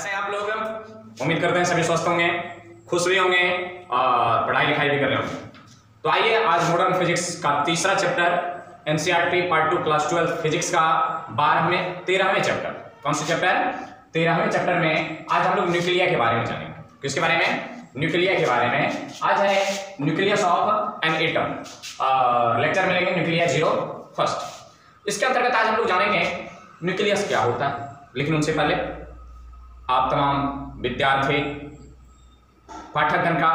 कैसे हैं आप लोग उम्मीद करते हैं सभी स्वस्थ होंगे, खुश भी होंगे और पढ़ाई लिखाई भी कर रहे होंगे। तो आइए आज मॉडर्न फिजिक्स का तीसरा chapter NCERT part two class twelve physics का बारहवें, तेरहवें चैप्टर कौन सा चैप्टर तेरहवें चैप्टर में आज हम लोग न्यूक्लिया के बारे में जानेंगे। किसके बारे में? न्यूक्लिया के बारे में। आज है nucleus of an atom lecture में लेंगे न्यूक्लिया ज़ीरो फ़र्स्ट इसके अंतर्गत आज हम लोग जानेंगे न्यूक्लियस क्या होता है। लेकिन उनसे पहले आप तमाम विद्यार्थी, पाठकगण का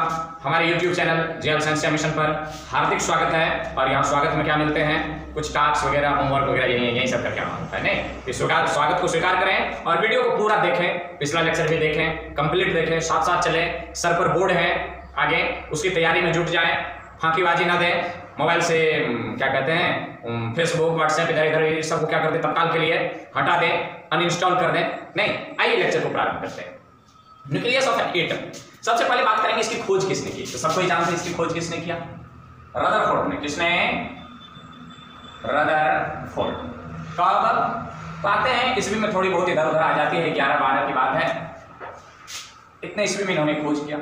हमारे YouTube channel JL science mission पर हार्दिक स्वागत है और यहाँ स्वागत में क्या मिलते हैं? कुछ टास्क वगैरह, होमवर्क वगैरह, यही यही सब करके आना है? नहीं स्वीकार स्वागत को स्वीकार करें और वीडियो को पूरा देखें, पिछला लेक्चर भी देखें, कंप्लीट देखें साथ साथ चले, सर पर बोर्ड है, आगे उसकी तैयारी में जुट जाए, फांकीबाजी ना दें, मोबाइल से, क्या कहते हैं फेसबुक व्हाट्सएप इधर इधर सबको क्या करते तत्काल के लिए हटा दें अनइंस्टॉल कर दें। नहीं, आइए लेक्चर को प्रारंभ करते हैं। न्यूक्लियस ऑफ़ एन एटम सबसे पहले बात करेंगे इसकी खोज किसने की? तो सबको जानते हैं इसकी खोज किसने किया? रदरफोर्ड ने। किसने? रदरफोर्ड कब? तो आते हैं ईस्वी में थोड़ी बहुत इधर उधर आ जाती है, ग्यारह बारह की बात है। इतने ईस्वी में इन्होंने खोज किया।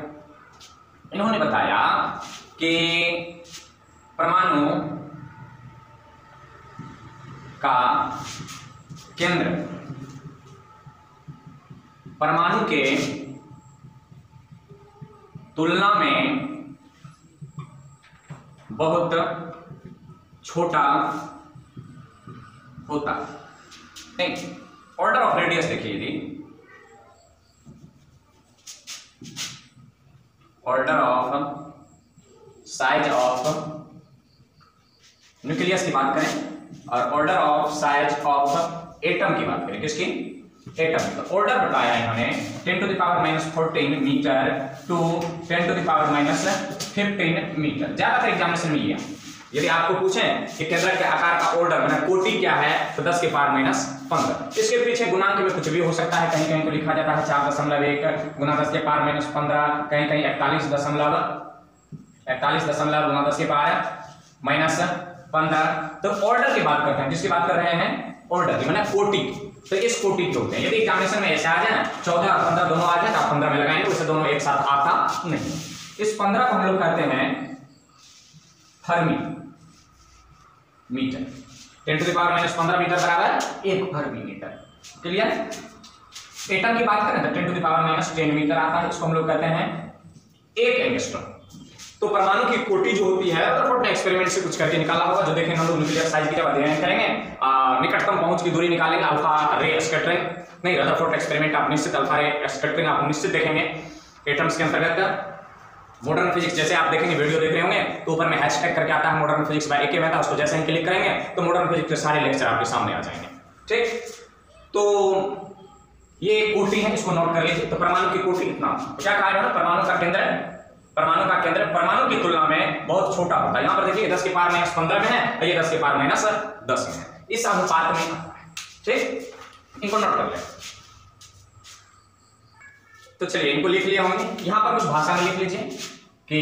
इन्होंने बताया कि परमाणु का केंद्र परमाणु के तुलना में बहुत छोटा होता नहीं ऑर्डर ऑफ़ रेडियस देखिए यदि order of size of nucleus की बात करें और order of size of atom की बात करें। किसकी? एटम तो ऑर्डर बताया इन्होंने 10 to the power minus fourteen metre to 10 to the power minus fifteen metre ज़्यादातर एग्जामिनेशन में ये यदि आपको पूछें कि केंद्र के आकार का ऑर्डर मतलब कोटि क्या है तो 10 के पावर माइनस पंद्रह। इसके पीछे गुणांक में कुछ भी हो सकता है। कहीं कहीं को लिखा जाता है चार दशमलव एक गुना दस के पावर माइनस पंद्रह। कहीं कहीं इकतालीस दशमलव इकतालीस दशमलव गुना दस के पावर माइनस पंद्रह। तो ऑर्डर की बात करते हैं। जिसकी बात कर रहे हैं ऑर्डर की मतलब कोटि तो इस कोटि के होते हैं यदि एग्जामिनेशन में ऐसे आ जाए, चौदह, पंद्रह दोनों आ जाए तो आप पंद्रह में लगाएँगे उससे दोनों एक साथ आता नहीं। इस पंद्रह को हम लोग कहते हैं fermi metre. Ten to power minus पंद्रह मीटर बराबर एक फर्मी मीटर। क्लियर एटम की बात करें तो ten to power minus ten metre आता है इसको हम लोग कहते हैं एक एंगस्ट्रॉम। तो परमाणु की कोटि जो होती है रदरफोर्ड ने एक्सपेरिमेंट से कुछ करके निकाला होगा, जो देखेंगे हम लोग न्यूक्लियर साइज़ की अध्ययन करेंगे निकटतम पहुँच की दूरी निकालेंगे अल्फ़ा रे स्कैटरिंग नहीं रदरफोर्ड एक्सपेरिमेंट आप निश्चित अल्फ़ा रे स्कैटरिंग आप निश्चित देखेंगे एटम्स के अंतर्गत। मॉडर्न फिजिक्स जैसे आप देखेंगे वीडियो देख रहे होंगे तो ऊपर में हैशटैग करके आता है modern physics by A K Mehta उसको जैसे ही क्लिक करेंगे तो मॉडर्न फिजिक्स के सारे लेक्चर आपके सामने आ जाएँगे। ठीक? तो ये कोटि है, इसको नोट कर लीजिए। तो परमाणु की कोटि इतना। तो क्या कहा परमाणु का केंद्र परमाणु का केंद्र, परमाणु की तुलना में बहुत छोटा होता है। यहाँ पर देखिए दस के पार माइनस पंद्रह में है और ये दस के पार माइनस दस में है। इस अनुपात में ठीक? इनको नोट कर ले। तो चलिए, इनको लिख लिया होंगे यहाँ पर कुछ भाषा में लिख लीजिए कि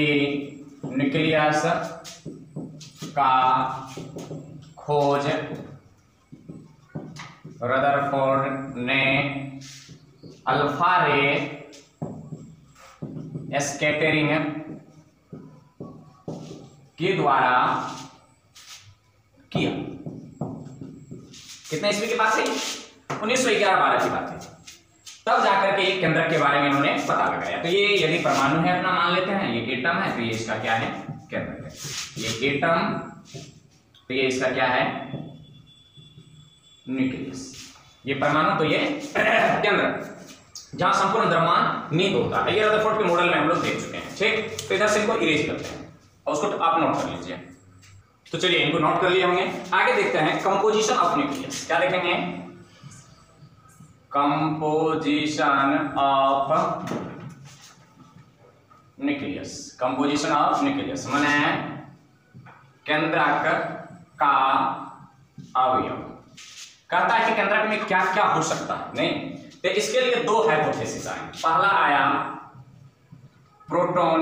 न्यूक्लियस का खोज रदरफोर्ड ने अल्फ़ा रे स्कैटरिंग के द्वारा किया। कितने ईस्वी की बात है उन्नीस सौ ग्यारह बारह की बात है तब जाकर के एक केंद्र के बारे में उन्होंने पता लगाया। तो ये यदि परमाणु है, अपना मान लेते हैं, ये एटम है तो ये इसका क्या है? केंद्र है। ये एटम तो ये इसका क्या है? न्यूक्लियस। ये परमाणु तो ये केंद्र। जहाँ संपूर्ण द्रव्यमान नींद होता है। ये रदरफोर्ड के मॉडल में हम लोग देख चुके हैं, ठीक? तो इधर से इनको इरेज करते हैं और उसको आप नोट कर लीजिए। तो चलिए, इनको नोट कर लिए होंगे। आगे देखते हैं कंपोजिशन ऑफ़ न्यूक्लियस क्या देखेंगे? Composition of nucleus composition of nucleus माने केंद्रक का अवयव। कहता है कि केंद्रक में क्या क्या हो सकता है? नहीं। तो इसके लिए दो हाइपोथेसिस आए पहला आया प्रोटॉन,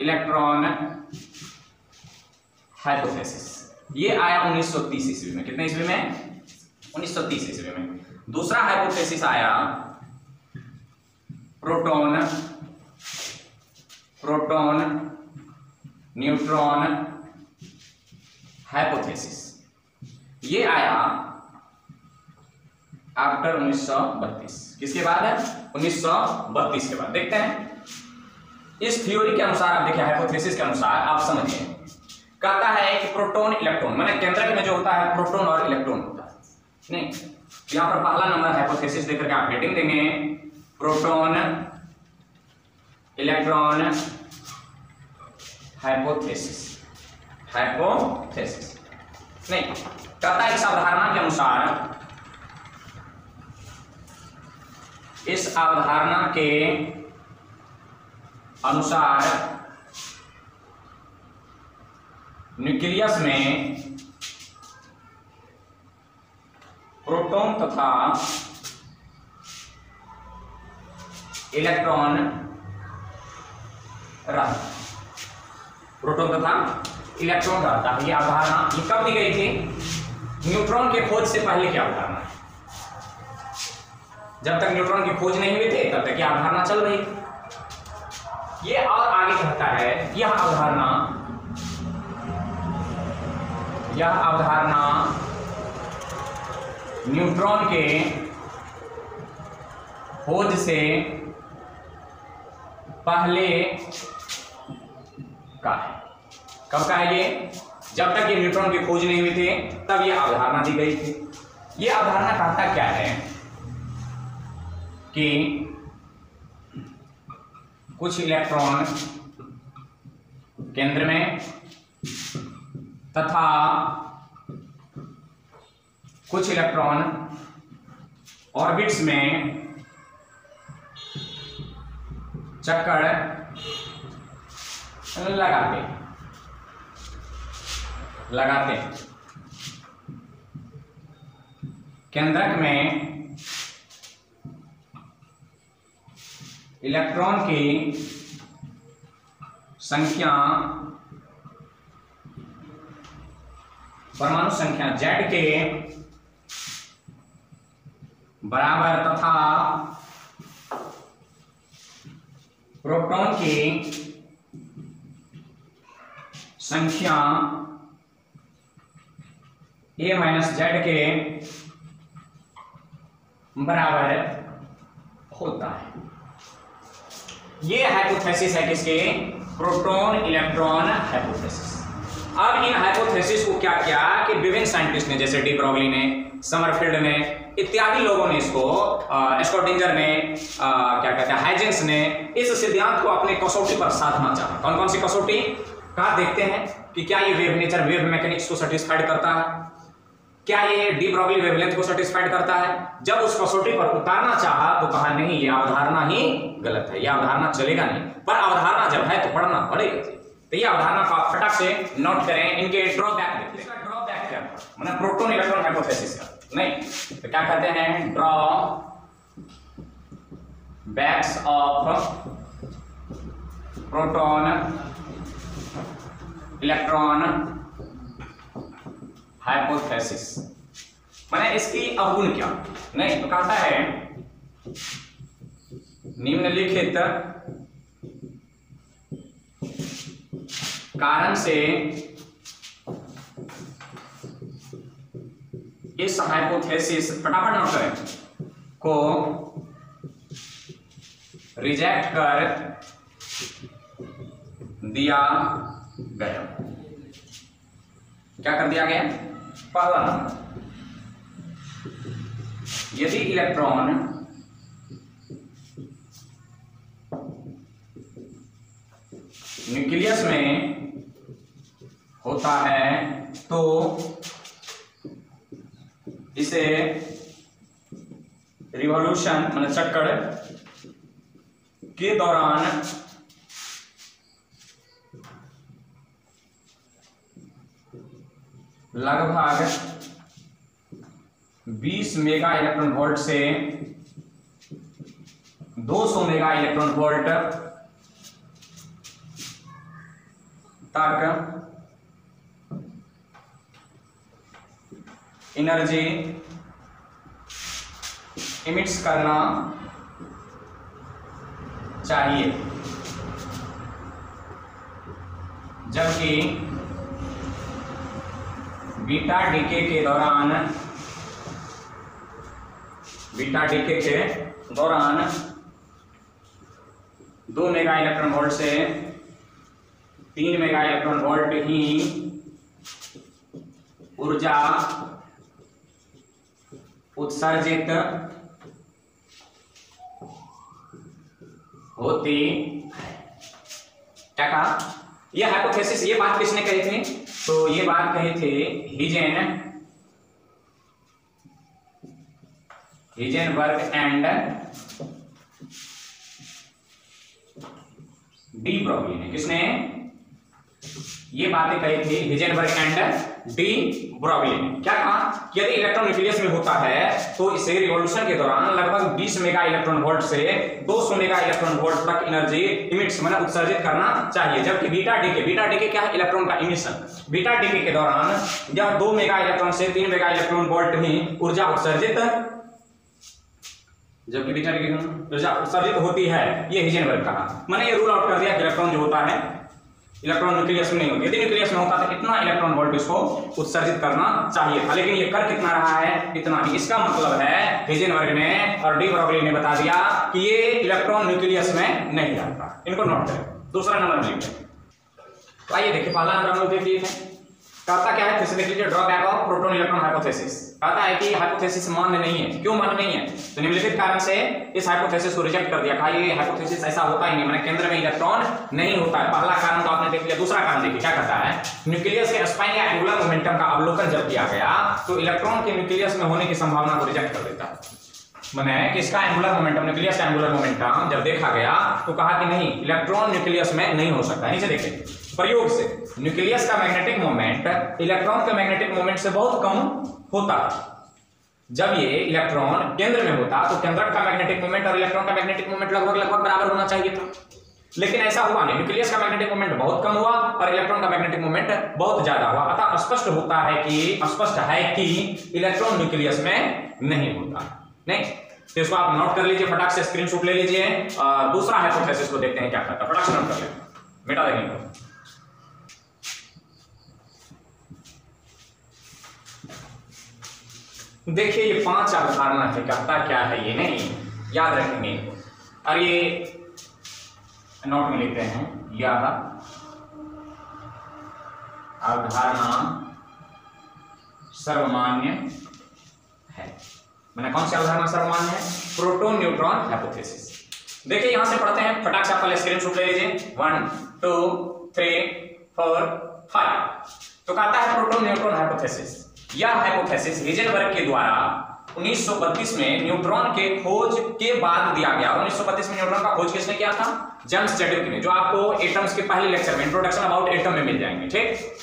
इलेक्ट्रॉन, हाइपोथेसिस। ये आया 1930 ईस्वी में। कितने ईस्वी में? 1930 ईस्वी में। दूसरा हाइपोथेसिस आया प्रोटॉन प्रोटॉन, न्यूट्रॉन, हाइपोथेसिस। ये आया आफ्टर 1932 किसके बाद है? 1932 के बाद। देखते हैं। इस थ्योरी के अनुसार, आप देखिए हाइपोथेसिस के अनुसार, आप समझिए। कहता है कि प्रोटॉन इलेक्ट्रॉन मैंने केंद्रक में जो होता है प्रोटॉन और इलेक्ट्रॉन होता है। नहीं, यहाँ पर पहला नंबर हाइपोथेसिस देकर के आप हेडिंग देंगे। प्रोटॉन इलेक्ट्रॉन हाइपोथेसिस हाइपोथेसिस नहीं, कहता है इस अवधारणा के अनुसार इस अवधारणा के अनुसार न्यूक्लियस में प्रोटॉन तथा इलेक्ट्रॉन रहता प्रोटॉन तथा इलेक्ट्रॉन रहता है। ये अवधारणा कब दी गई थी? न्यूट्रॉन के खोज से पहले क्या अवधारणा। जब तक न्यूट्रॉन की खोज नहीं हुई थी, तब तक ये अवधारणा चल रही थी। ये और आगे कहता है, यह अवधारणा यह अवधारणा न्यूट्रॉन के खोज से पहले का है। कब का है ये? जब तक ये न्यूट्रॉन की खोज नहीं हुई थी, तब ये अवधारणा दी गई थी। ये अवधारणा कहता क्या है? कि कुछ इलेक्ट्रॉन केंद्र में तथा कुछ इलेक्ट्रॉन ऑर्बिट्स में चक्कर लगाते लगाते केंद्रक में इलेक्ट्रॉन की संख्या, परमाणु संख्या जेड के बराबर तथा प्रोटॉन की संख्या ए माइनस जेड के बराबर होता है। ये हाइपोथेसिस है किसके? प्रोटॉन इलेक्ट्रॉन हाइपोथेसिस अब इन हाइपोथेसिस को क्या किया कि विभिन्न साइंटिस्ट ने जैसे डी ब्रॉगली ने समरफील्ड ने इत्यादि लोगों ने इसको स्कॉटिंजर ने आ, क्या कहते हैं हाइजेंस ने इस सिद्धांत को अपने कसौटी पर साधना चाहा। कौन कौन सी कसौटी? कहा देखते हैं कि क्या ये वेव नेचर वेव मैकेनिक्स को सेटिस्फाइड करता है? क्या ये डी ब्रॉगली वेवलेंथ को सेटिस्फाइड करता है? जब उस कसौटी पर उतारना चाहा तो कहा, नहीं, ये अवधारणा ही गलत है यह अवधारणा चलेगा नहीं। पर अवधारणा जब है तो पढ़ना पड़ेगा तो ये अवधारणा को आप फटाक से नोट करें, इनके ड्रॉबैक देखते हैं ड्रॉबैक क्या प्रोटोन इलेक्ट्रॉन हाइपोथेसिस का नहीं तो क्या कहते हैं? Drawbacks of proton electron hypothesis मैंने इसकी अवगुण क्या। नहीं तो कहता है? निम्नलिखित कारण से इस हाइपोथेसिस फटाफट नोट करें, को रिजेक्ट कर दिया गया। क्या कर दिया गया? पहला। यदि इलेक्ट्रॉन न्यूक्लियस में होता है तो इसे रिवॉल्यूशन मतलब चक्कर के दौरान लगभग 20 मेगा इलेक्ट्रॉन वोल्ट से 200 मेगा इलेक्ट्रॉन वोल्ट तक एनर्जी इमिट्स करना चाहिए। जबकि बीटा डीके के दौरान, बीटा डीके के दौरान दो मेगा इलेक्ट्रॉन वोल्ट से तीन मेगा इलेक्ट्रॉन वोल्ट ही ऊर्जा उत्सर्जित होती क्या कहा ये हाइपोथेसिस ये बात किसने कही थी? तो ये बात कहे थे हिजेन। हिजेन वर्ग एंड डी प्रॉब्लम किसने ये बातें कही थी? हिजेन वर्ग एंड डी ब्रॉगली क्या कहा? यदि इलेक्ट्रॉन न्यूक्लियस में होता है तो इसे रिवॉल्यूशन के दौरान लगभग 20 मेगा इलेक्ट्रॉन वोल्ट से 200 मेगा इलेक्ट्रॉन वोल्ट तक एनर्जी इमिट्स मतलब उत्सर्जित करना चाहिए। जबकि बीटा डीके बीटा डीके क्या है? इलेक्ट्रॉन का इमिशन बीटा डीके के दौरान यह 2 मेगा इलेक्ट्रॉन से 3 मेगा इलेक्ट्रॉन वोल्ट ही ऊर्जा उत्सर्जित, जबकि बीटा डीके ऊर्जा उत्सर्जित होती है। ये हिजेनबर्ग कहा। मैंने ये रूल आउट कर दिया इलेक्ट्रॉन जो होता है इलेक्ट्रॉन न्यूक्लियस में नहीं होती यदि न्यूक्लियस में होता तो इतना इलेक्ट्रॉन वोल्ट इसको उत्सर्जित करना चाहिए था। लेकिन ये कर कितना रहा है? इतना ही। इसका मतलब है हिजेनबर्ग ने और डी ब्रॉगली ने बता दिया कि ये इलेक्ट्रॉन न्यूक्लियस में नहीं जाता इनको नोट करें। दूसरा नंबर लिख। तो आइए देखिए, पहला नंबर हम देख लिए कहता क्या है? फिर से देख लीजिए, drawback of proton electron hypothesis. कहता है कि हाइपोथेसिस मान्य नहीं है। क्यों मान्य नहीं है? तो निम्नलिखित कारण से इस हाइपोथेसिस को रिजेक्ट कर दिया। कहा, ये हाइपोथेसिस ऐसा होता ही नहीं मैंने केंद्र में इलेक्ट्रॉन नहीं होता है। पहला कारण तो आपने देख लिया, दूसरा कारण देखिए, क्या कहता है? न्यूक्लियस के स्पाइन या एंगुलर मोमेंटम का अवलोकन जब किया गया तो इलेक्ट्रॉन के न्यूक्लियस में होने की संभावना को रिजेक्ट कर देता है। मैंने किसका एंगुलर मोमेंटम न्यूक्लियस का एंगुलर मोमेंटम जब देखा गया तो कहा कि नहीं इलेक्ट्रॉन न्यूक्लियस में नहीं हो सकता नीचे देखिए। प्रयोग से। न्यूक्लियस का मैग्नेटिक मोमेंट इलेक्ट्रॉन के मैग्नेटिक मोमेंट से बहुत कम होता है जब ये इलेक्ट्रॉन केंद्र में होता तो केंद्रक का मैग्नेटिक मोमेंट और इलेक्ट्रॉन का मैग्नेटिक मोमेंट लगभग लगभग बराबर होना चाहिए था। लेकिन ऐसा हुआ नहीं। न्यूक्लियस का मैग्नेटिक मोमेंट बहुत कम हुआ और इलेक्ट्रॉन का मैग्नेटिक मोमेंट बहुत ज़्यादा हुआ। अतः स्पष्ट होता है कि स्पष्ट है कि इलेक्ट्रॉन न्यूक्लियस में नहीं होता। नहीं? तो इसको आप नोट कर लीजिए, फटाक से स्क्रीनशॉट ले लीजिए। दूसरा हाइपोथेसिस को देखते हैं क्या करता फटाक से नोट कर लें मिटा देंगे। देखिए, ये पाँच अवधारणा है कहता क्या है ये नहीं? याद रखेंगे। और ये नोट में लिखते हैं। यह अवधारणा सर्वमान्य है। मैंने कौन सी अवधारणा सर्वमान्य है? प्रोटोन न्यूट्रॉन हाइपोथेसिस देखिए, यहाँ से पढ़ते हैं। फटाक से पहले स्क्रीन शॉट ले लीजिए। One two three four five तो कहता है प्रोटोन न्यूट्रॉन हाइपोथेसिस यह हाइपोथेसिस हिजेनबर्ग के द्वारा 1932 में न्यूट्रॉन के खोज के बाद दिया गया। 1932 में न्यूट्रॉन का खोज किसने किया था? जेम्स चैडविक ने, जो आपको एटम्स के पहले लेक्चर में इंट्रोडक्शन अबाउट एटम में मिल जाएँगे, ठीक?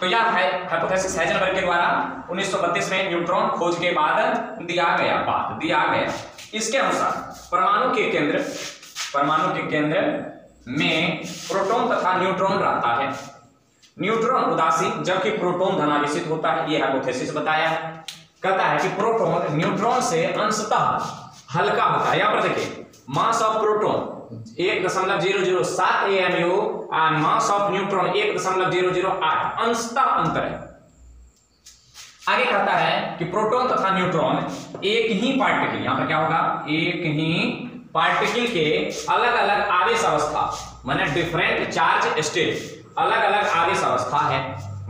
तो यह है हाइपोथेसिस हाइजेनबर्ग के द्वारा 1932 में न्यूट्रॉन खोज के बाद दिया गया, बाद दिया गया। इसके अनुसार, परमाणु के केंद्र, परमाणु के केंद्र में प्रोटॉन तथा न्यूट्रॉन रहता है। न्यूट्रॉन उदासीन जबकि प्रोटॉन धनावेशित होता है, ये हाइपोथेसिस बताया है। कहता है कि प्रोटॉन न्यूट्रॉन से अंशतः हल्का होता है। यहाँ पर देखिए मास ऑफ़ प्रोटॉन एक दशमलव ज़ीरो ज़ीरो सात ए एम यू और मास ऑफ़ न्यूट्रॉन एक दशमलव ज़ीरो ज़ीरो आठ, अंशतः अंतर है। आगे कहता है कि प्रोटॉन तथा न्यूट्रॉन एक ही पार्टिकल यहाँ पर क्या होगा? एक ही पार्टिकल के अलग अलग आवेश अवस्था, माने डिफरेंट चार्ज स्टेट अलग अलग आवेश अवस्था है।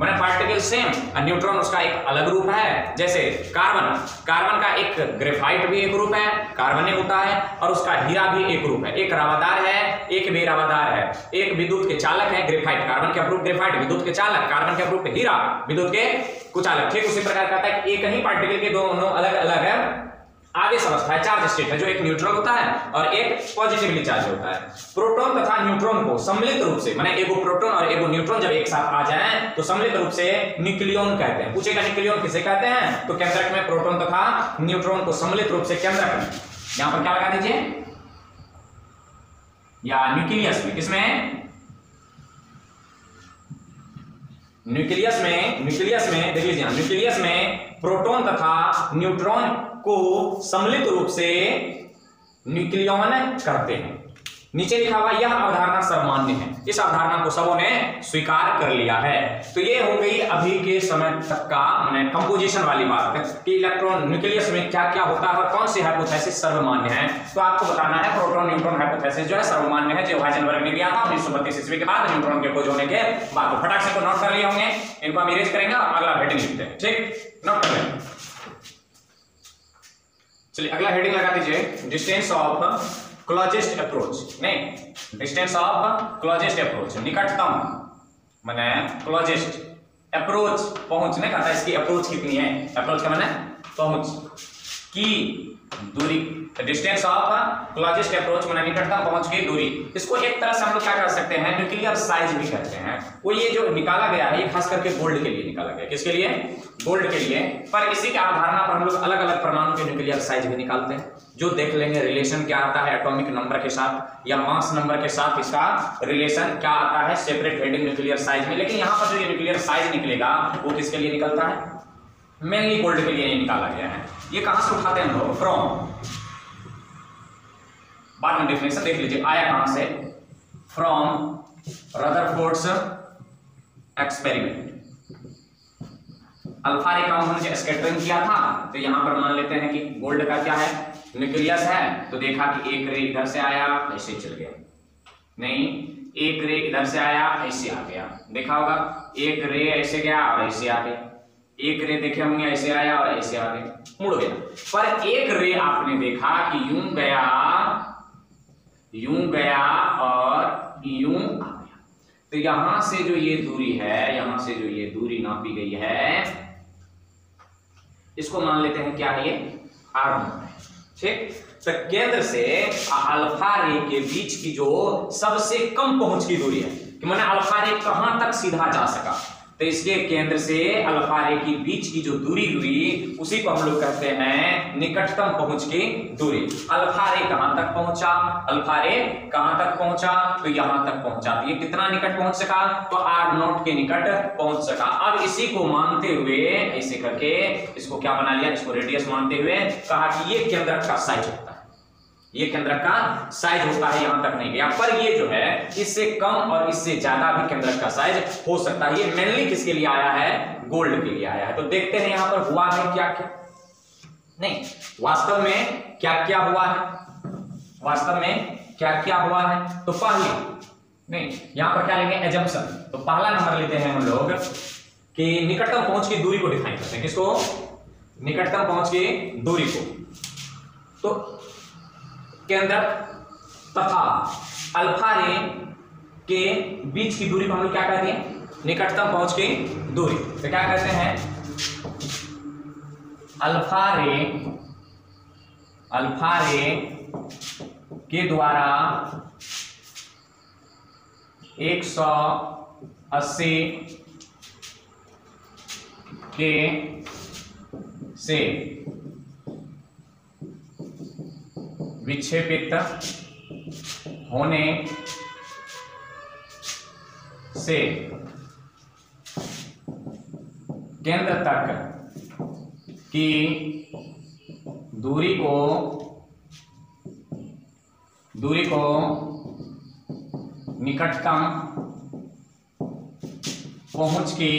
मैंने पार्टिकल सेम न्यूट्रॉन उसका एक अलग रूप है। जैसे कार्बन कार्बन का एक ग्रेफाइट भी एक रूप है कार्बन होता है, और उसका हीरा भी एक रूप है। एक रावादार है, एक बेरावादार है। एक विद्युत के चालक है ग्रेफाइट कार्बन के अप्रूप ग्रेफाइट विद्युत के चालक कार्बन के अप्रूप हीरा, विद्युत के कुचालक। ठीक उसी प्रकार कहता है एक ही पार्टिकल के दोनों अलग अलग है। आवेश अवस्था है चार्ज स्टेट है, जो एक न्यूट्रल होता है और एक पॉजिटिवली चार्ज होता है। प्रोटॉन तथा न्यूट्रॉन को सम्मिलित रूप से, माने एगो प्रोटॉन और एगो न्यूट्रॉन जब एक साथ आ जाए तो सम्मिलित रूप से न्यूक्लियन कहते हैं। पूछेगा न्यूक्लियन किसे कहते हैं? तो केंद्रक में प्रोटॉन तथा न्यूट्रॉन को सम्मिलित रूप से केंद्रक में। यहाँ पर क्या लगा दीजिए? या न्यूक्लियस में, किसमें? न्यूक्लियस में न्यूक्लियस में, देख लीजिए न्यूक्लियस में प्रोटॉन तथा न्यूट्रॉन को सम्मिलित रूप से न्यूक्लियन करते हैं। नीचे लिखा हुआ यह अवधारणा सर्वमान्य है। इस अवधारणा को सबों ने स्वीकार कर लिया है। तो ये हो गई अभी के समय तक का मैंने कंपोजिशन वाली बात कि इलेक्ट्रॉन न्यूक्लियस में क्या क्या होता है और कौन सी हाइपोथेसिस सर्वमान्य है। तो आपको बताना है प्रोटॉन न्यूट्रॉन हाइपोथेसिस जो है सर्वमान्य है। जो हाइजेनबर्ग ने दिया था उन्नीस सौ बत्तीस ईस्वी के बाद न्यूट्रॉन के खोज होने के बाद। तो फटाक से तो नोट कर लिए होंगे। इनको हम इरेज करेंगे और अगला हेडिंग लिखते हैं। ठीक? नोट कर लें। चलिए, अगला हेडिंग लगा दीजिए। डिस्टेंस ऑफ़ क्लोजेस्ट अप्रोच नहीं डिस्टेंस ऑफ़ क्लोजेस्ट अप्रोच निकटतम, मैंने क्लोजेस्ट अप्रोच पहुँच, नहीं था इसकी अप्रोच कितनी है अप्रोच का मैंने पहुँच, की दूरी डिस्टेंस ऑफ़ क्लोजेस्ट अप्रोच मैंने निकटतम पहुँच की दूरी। इसको एक तरह से हम लोग क्या कर सकते हैं न्यूक्लियर साइज़ भी करते हैं। वो ये जो निकाला गया है, ये खास करके गोल्ड के लिए निकाला गया किसके लिए? गोल्ड के लिए। पर इसी के अवधारणा पर हम लोग अलग अलग परमाणु के न्यूक्लियर साइज़ भी निकालते हैं, जो देख लेंगे रिलेशन क्या आता है एटॉमिक नंबर के साथ, या मास नंबर के साथ इसका रिलेशन क्या आता है सेपरेट हेडिंग न्यूक्लियर साइज़ में। लेकिन यहाँ पर जो ये न्यूक्लियर साइज़ निकलेगा, वो किसके लिए निकलता है? मेनली गोल्ड के लिए निकाला गया है। ये कहाँ से उठाते हैं हम लोग? फ्रॉम बाद में डेफिनेशन देख लीजिए, आया कहाँ से? फ्रॉम रदर रदरफोर्ड्स एक्सपेरिमेंट अल्फ़ा रे उन्होंने स्कैटरिंग किया था तो यहाँ पर मान लेते हैं कि गोल्ड का क्या है? न्यूक्लियस है तो देखा कि एक रे इधर से आया, ऐसे चल गया। नहीं, एक रे इधर से आया, ऐसे आ गया। देखा होगा, एक रे ऐसे गया और ऐसे आ गया। एक रे देखे होंगे, ऐसे आया और ऐसे आ गया। मुड़ गया। पर एक रे आपने देखा कि यूँ गया यूँ गया और यूँ आ गया। तो यहाँ से जो ये दूरी है, यहाँ से जो ये दूरी नापी गई है, इसको मान लेते हैं क्या है ये? आर ठीक? तो केंद्र से अल्फ़ा रे के बीच की जो सबसे कम पहुँच की दूरी है, कि मैंने अल्फ़ा रे कहाँ तक सीधा जा सका? तो इसके केंद्र से अल्फ़ा रे की बीच की जो दूरी हुई, उसी को हम लोग कहते हैं निकटतम पहुँच की दूरी। अल्फ़ा रे कहाँ तक पहुँचा? अल्फ़ा रे कहाँ तक पहुँचा? तो यहाँ तक पहुँचा। तो ये कितना निकट पहुँच सका? तो आर नोट के निकट पहुँच सका। अब इसी को मानते हुए ऐसे करके इसको क्या बना लिया? इसको रेडियस मानते हुए कहा कि ये केंद्र का साइज़ होता ये केंद्र का साइज़ होता है यहाँ तक नहीं गया। पर ये जो है, इससे कम और इससे ज़्यादा भी केंद्र का साइज़ हो सकता है। ये मेनली किसके लिए आया है? गोल्ड के लिए आया है। तो देखते हैं यहाँ पर हुआ है क्या क्या। नहीं, वास्तव में क्या क्या हुआ है? वास्तव में क्या क्या हुआ है? तो पहले, नहीं, यहाँ पर क्या लेंगे एजम्पन तो पहला नंबर लेते हैं हम लोग कि निकटतम पहुँच की दूरी को डिफाइन करते हैं। किसको? निकटतम पहुँच की दूरी को। तो केंद्र तथा अल्फ़ा रे के बीच की दूरी को हम लोग क्या कहते हैं? निकटतम पहुँच की दूरी। तो क्या कहते हैं? अल्फ़ा रे अल्फ़ा रे के द्वारा 180 के से विक्षेपित होने से केंद्र तक की दूरी को दूरी को निकटतम पहुँच की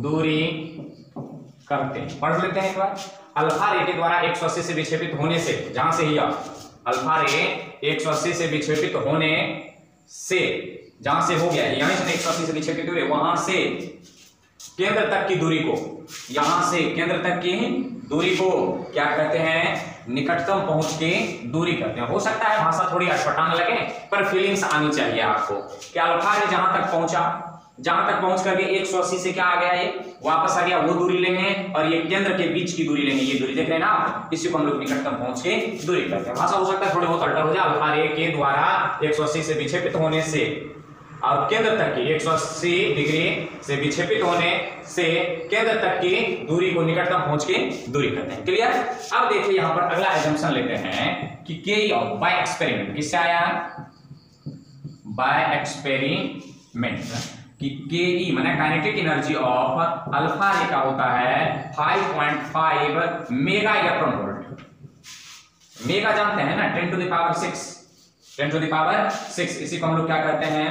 दूरी करते हैं। पढ़ लेते हैं एक बार। अल्फ़ा रे के द्वारा 180 से विक्षेपित होने से, जहाँ से ही अल्फ़ा रे 180 से विक्षेपित होने से, जहाँ से हो गया यहाँ से 180 से विक्षेपित हुए, वहाँ से केंद्र तक की दूरी को, यहाँ से केंद्र तक की दूरी को, क्या कहते हैं, निकटतम पहुँच के दूरी करते हैं। हो सकता है भाषा थोड़ी अटपटांग लगे, पर फीलिंग्स आनी चाहिए आपको। कि अल्फ़ा रे जहाँ तक पहुँचा जहाँ तक पहुँच करके 180 से क्या आ गया ये? वापस आ गया वो दूरी लेंगे और ये केंद्र के बीच की दूरी लेंगे। ये दूरी देख रहे हैं ना इसी को हम लोग निकटतम पहुँच के दूरी करते हैं। भाषा हो सकता है थोड़े बहुत अल्टर हो जाए। अल्फ़ा रे के द्वारा 180 से विक्षेपित होने से और केंद्र तक की 180 डिग्री से विक्षेपित होने से केंद्र तक की दूरी को निकटतम पहुँच के दूरी करते हैं। क्लियर अब देखिए यहाँ पर अगला एजम्पशन लेते हैं कि के बाय एक्सपेरिमेंट किससे आया? बाय एक्सपेरिमेंट कि के ई मैंने काइनेटिक एनर्जी ऑफ़ अल्फ़ा रे का होता है 5.5 मेगा इलेक्ट्रॉन वोल्ट मेगा जानते हैं ना? 10 to the power 6 10 to the power 6 इसी को हम लोग क्या कहते हैं?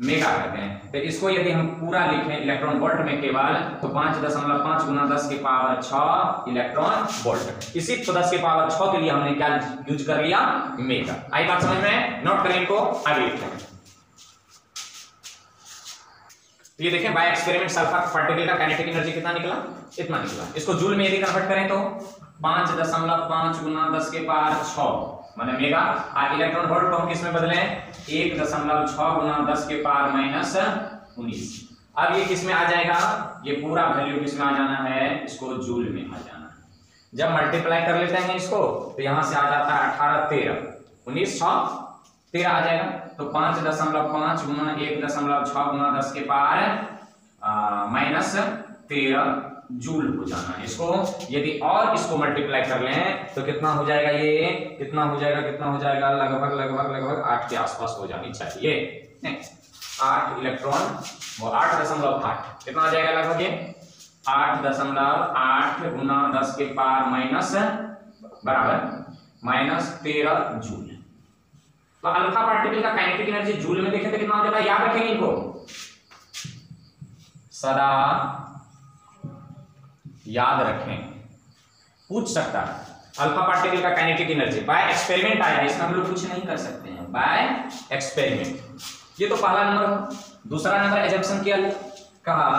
मेगा कहते हैं। तो इसको यदि हम पूरा लिखें इलेक्ट्रॉन वोल्ट में केवल तो पाँच दशमलव पाँच गुना दस के पावर छ इलेक्ट्रॉन वोल्ट इसी तो दस के पावर छ के लिए हमने क्या यूज़ कर लिया? मेगा आई बात समझ में? नोट करें इनको। आगे लिखते हैं तो ये देखें बाय एक्सपेरिमेंट सल्फ़र पार्टिकल का काइनेटिक एनर्जी कितना निकला? इतना निकला। इसको जूल में यदि कन्वर्ट करें तो पाँच दशमलव पाँच गुना दस के पावर छ माने मेगा और इलेक्ट्रॉन वोल्ट को हम किसमें बदले? एक दशमलव छ गुना दस के पावर माइनस उन्नीस। अब ये किसमें आ जाएगा? ये पूरा वैल्यू किसमें आ जाना है? इसको जूल में आ जाना है। जब मल्टीप्लाई कर लेते हैं इसको तो यहाँ से आ जाता है अठारह तेरह। उन्नीस छ तेरह आ जाएगा। तो पाँच दशमलव पाँच गुना एक दशमलव छ गुना दस के पार माइनस तेरह जूल हो जाना। है इसको यदि और इसको मल्टीप्लाई कर लें तो कितना हो जाएगा ये? कितना हो जाएगा, कितना हो जाएगा? लगभग लगभग लगभग आठ के आसपास हो जानी चाहिए। आठ इलेक्ट्रॉन वो आठ दशमलव आठ। कितना आ जाएगा लगभग ये? आठ दशमलव आठ गुना दस के पार माइनस बराबर माइनस तेरह जूल तो अल्फ़ा पार्टिकल का काइनेटिक एनर्जी जूल में देखें तो कितना हो जाएगा? याद रखेंगे इनको। सदा याद रखें। पूछ सकता है। अल्फ़ा पार्टिकल का काइनेटिक एनर्जी बाय एक्सपेरिमेंट आया इसमें हम लोग कुछ नहीं कर सकते हैं। बाय एक्सपेरिमेंट ये तो पहला नंबर दूसरा नंबर एजम्पशन किया कहा